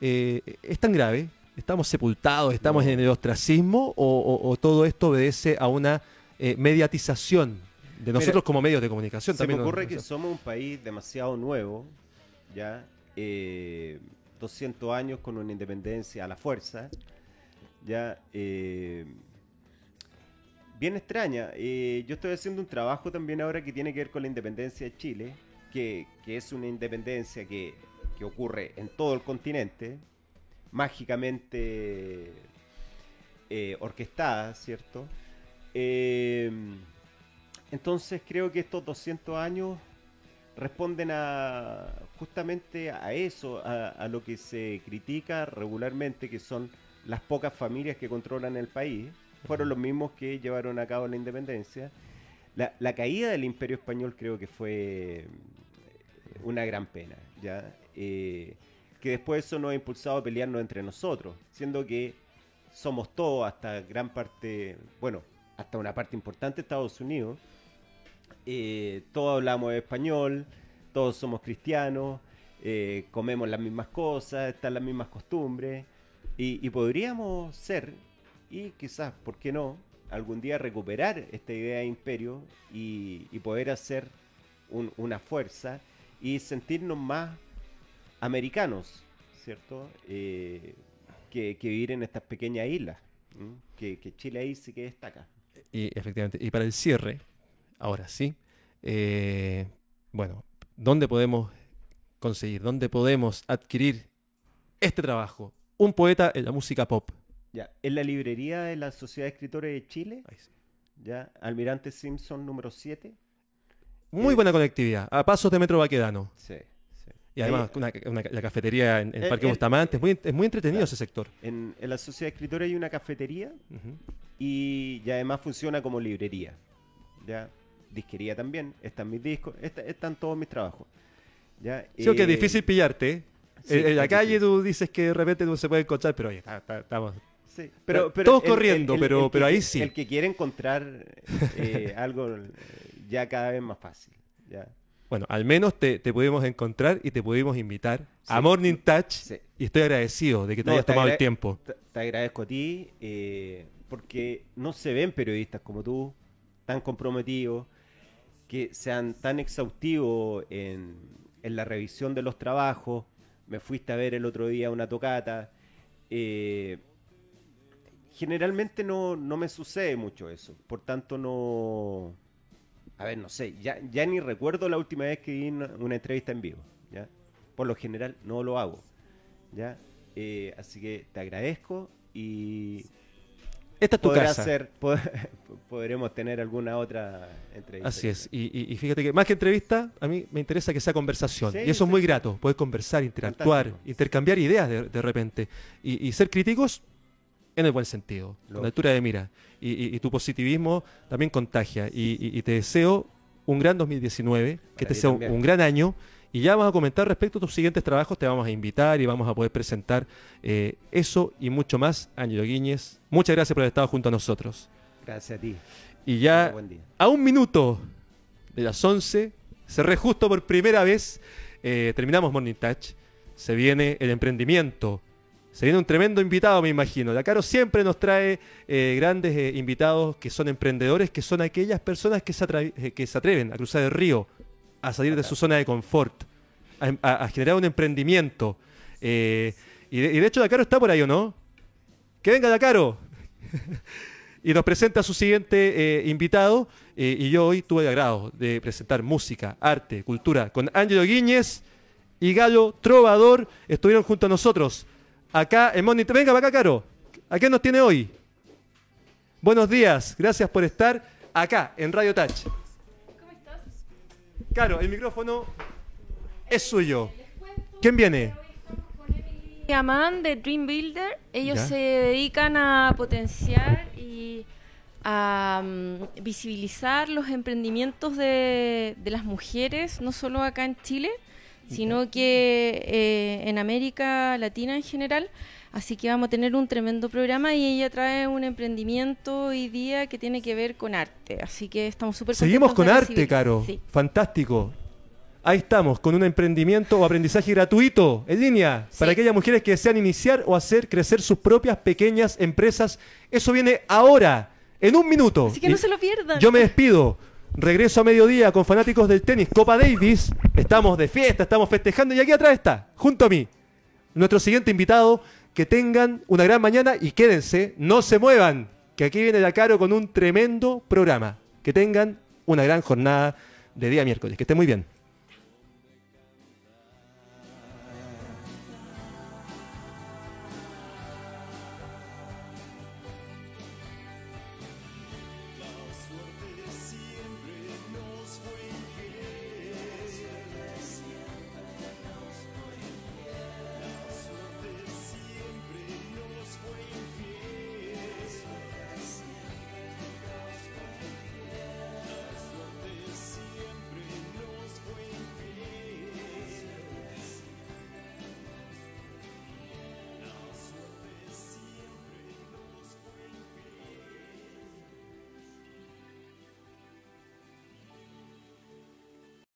S2: eh, ¿es tan grave? ¿Estamos sepultados? ¿Estamos
S3: No.
S2: en el ostracismo? ¿O, o- o todo esto obedece a una eh, mediatización de nosotros
S3: Mira,
S2: como medios de comunicación?
S3: Se me
S2: también
S3: ocurre que somos un país demasiado nuevo, ya, eh, 200 años con una independencia a la fuerza, ya, eh, bien extraña. Eh, yo estoy haciendo un trabajo también ahora que tiene que ver con la independencia de Chile, que, que es una independencia que, que ocurre en todo el continente, mágicamente eh, orquestada, ¿cierto? Eh, entonces creo que estos 200 años responden a justamente a eso, a, a lo que se critica regularmente, que son las pocas familias que controlan el país. Fueron los mismos que llevaron a cabo la independencia. La, la caída del imperio español creo que fue una gran pena, ¿ya? Eh, que después eso nos ha impulsado a pelearnos entre nosotros, siendo que somos todos, hasta gran parte, bueno, hasta una parte importante de Estados Unidos, eh, todos hablamos español, todos somos cristianos, eh, comemos las mismas cosas, están las mismas costumbres, y, y podríamos ser, y quizás, ¿por qué no?, algún día recuperar esta idea de imperio y, poder hacer un- una fuerza y sentirnos más americanos, ¿cierto? Eh, que, que vivir en estas pequeñas islas, que Chile ahí sí que destaca.
S2: Y efectivamente. Y para el cierre, ahora sí, eh, bueno, ¿dónde podemos conseguir, dónde podemos adquirir este trabajo? Un poeta en la música pop.
S3: Ya, en la librería de la Sociedad de Escritores de Chile,
S2: Ahí sí.
S3: ya, Almirante Simpson número 7.
S2: Muy
S3: Eh,
S2: buena conectividad, a pasos de Metro Baquedano.
S3: Sí, sí.
S2: Y además
S3: Eh,
S2: una- una- la cafetería en, en
S3: eh,
S2: Parque Bustamante, es muy, es muy entretenido
S3: claro.
S2: ese sector.
S3: En, en la Sociedad de Escritores hay una cafetería y, y además funciona como librería. Ya, disquería también, están mis discos, está- están todos mis trabajos. Ya,
S2: Sí, que es difícil pillarte.
S3: Sí,
S2: en, la calle tú dices que de repente no se puede encontrar, pero oye, está- está- estamos
S3: Sí,
S2: Todos corriendo, pero-
S3: que
S2: pero ahí sí.
S3: El que quiere encontrar eh, <laughs> algo ya cada vez más fácil. Ya.
S2: Bueno, al menos te, te pudimos encontrar y te pudimos invitar a. Morning Touch.
S3: Sí.
S2: Y estoy agradecido de que te
S3: No,
S2: hayas
S3: te
S2: tomado el tiempo.
S3: Te, te agradezco a ti eh, porque no se ven periodistas como tú, tan comprometidos, que sean tan exhaustivos en, en la revisión de los trabajos. Me fuiste a ver el otro día una tocata. eh, generalmente no, no me sucede mucho eso. Por tanto, no. A ver, no sé, ya, ya ni recuerdo la última vez que una, una entrevista en vivo. ¿ya? Por lo general no lo hago. ¿ya? Eh, así que te agradezco y
S2: Esta es tu
S3: podrá
S2: casa.
S3: ser- pod- <laughs> podremos tener alguna otra entrevista.
S2: Así es. Y, y- y fíjate que más que entrevista, a mí me interesa que sea conversación.
S3: Sí,
S2: y eso es muy grato. Poder conversar, interactuar,
S3: Fantástico.
S2: intercambiar ideas de, de repente. Y, y ser críticos en el buen sentido, con altura de mira. Y, tu positivismo también contagia. Y, te deseo un gran 2019, que te sea un gran año. Y ya vamos a comentar respecto a tus siguientes trabajos, te vamos a invitar y vamos a poder presentar eh, eso y mucho más. Ángelo Guíñez, muchas gracias por haber estado junto a nosotros.
S3: Gracias a ti.
S2: Y ya
S3: Buen día.
S2: a un minuto de las 11, cerré justo por primera vez, eh, terminamos Morning Touch, se viene el emprendimiento, se viene un tremendo invitado, me imagino. La Caro siempre nos trae eh, grandes eh, invitados que son emprendedores, que son aquellas personas que se, atra- que se atreven a cruzar el río, a salir de su zona de confort, a, a- a generar un emprendimiento. Eh, y, de, y de hecho, la Caro está por ahí, ¿o no? Que venga la Caro <laughs> y nos presenta a su siguiente eh, invitado. eh, y yo hoy tuve el agrado de presentar música, arte, cultura con Ángelo Guíñez y Galo Trovador. Estuvieron junto a nosotros acá en Monitor. Venga para acá, Caro. ¿A qué nos tiene hoy? Buenos días, gracias por estar acá en Radio Touch. Caro, el micrófono es suyo. ¿Quién viene?
S5: Y Aman de Dream Builder, ellos
S2: Ya.
S5: se dedican a potenciar y a mm, visibilizar los emprendimientos de, de las mujeres, no solo acá en Chile, sino que eh, en América Latina en general. Así que vamos a tener un tremendo programa y ella trae un emprendimiento hoy día que tiene que ver con arte. Así que estamos súper
S2: Seguimos con arte. Caro.
S5: Sí.
S2: Fantástico. Ahí estamos, con un emprendimiento o aprendizaje gratuito, en línea,
S5: Sí.
S2: para aquellas mujeres que desean iniciar o hacer crecer sus propias pequeñas empresas. Eso viene ahora, en un minuto.
S5: Así que no
S2: Y
S5: se lo pierdan.
S2: Yo me despido. Regreso a mediodía con fanáticos del tenis, Copa Davis. Estamos de fiesta, estamos festejando y aquí atrás está, junto a mí, nuestro siguiente invitado. Que tengan una gran mañana y quédense, no se muevan, que aquí viene la Caro con un tremendo programa. Que tengan una gran jornada de día miércoles. Que estén muy bien.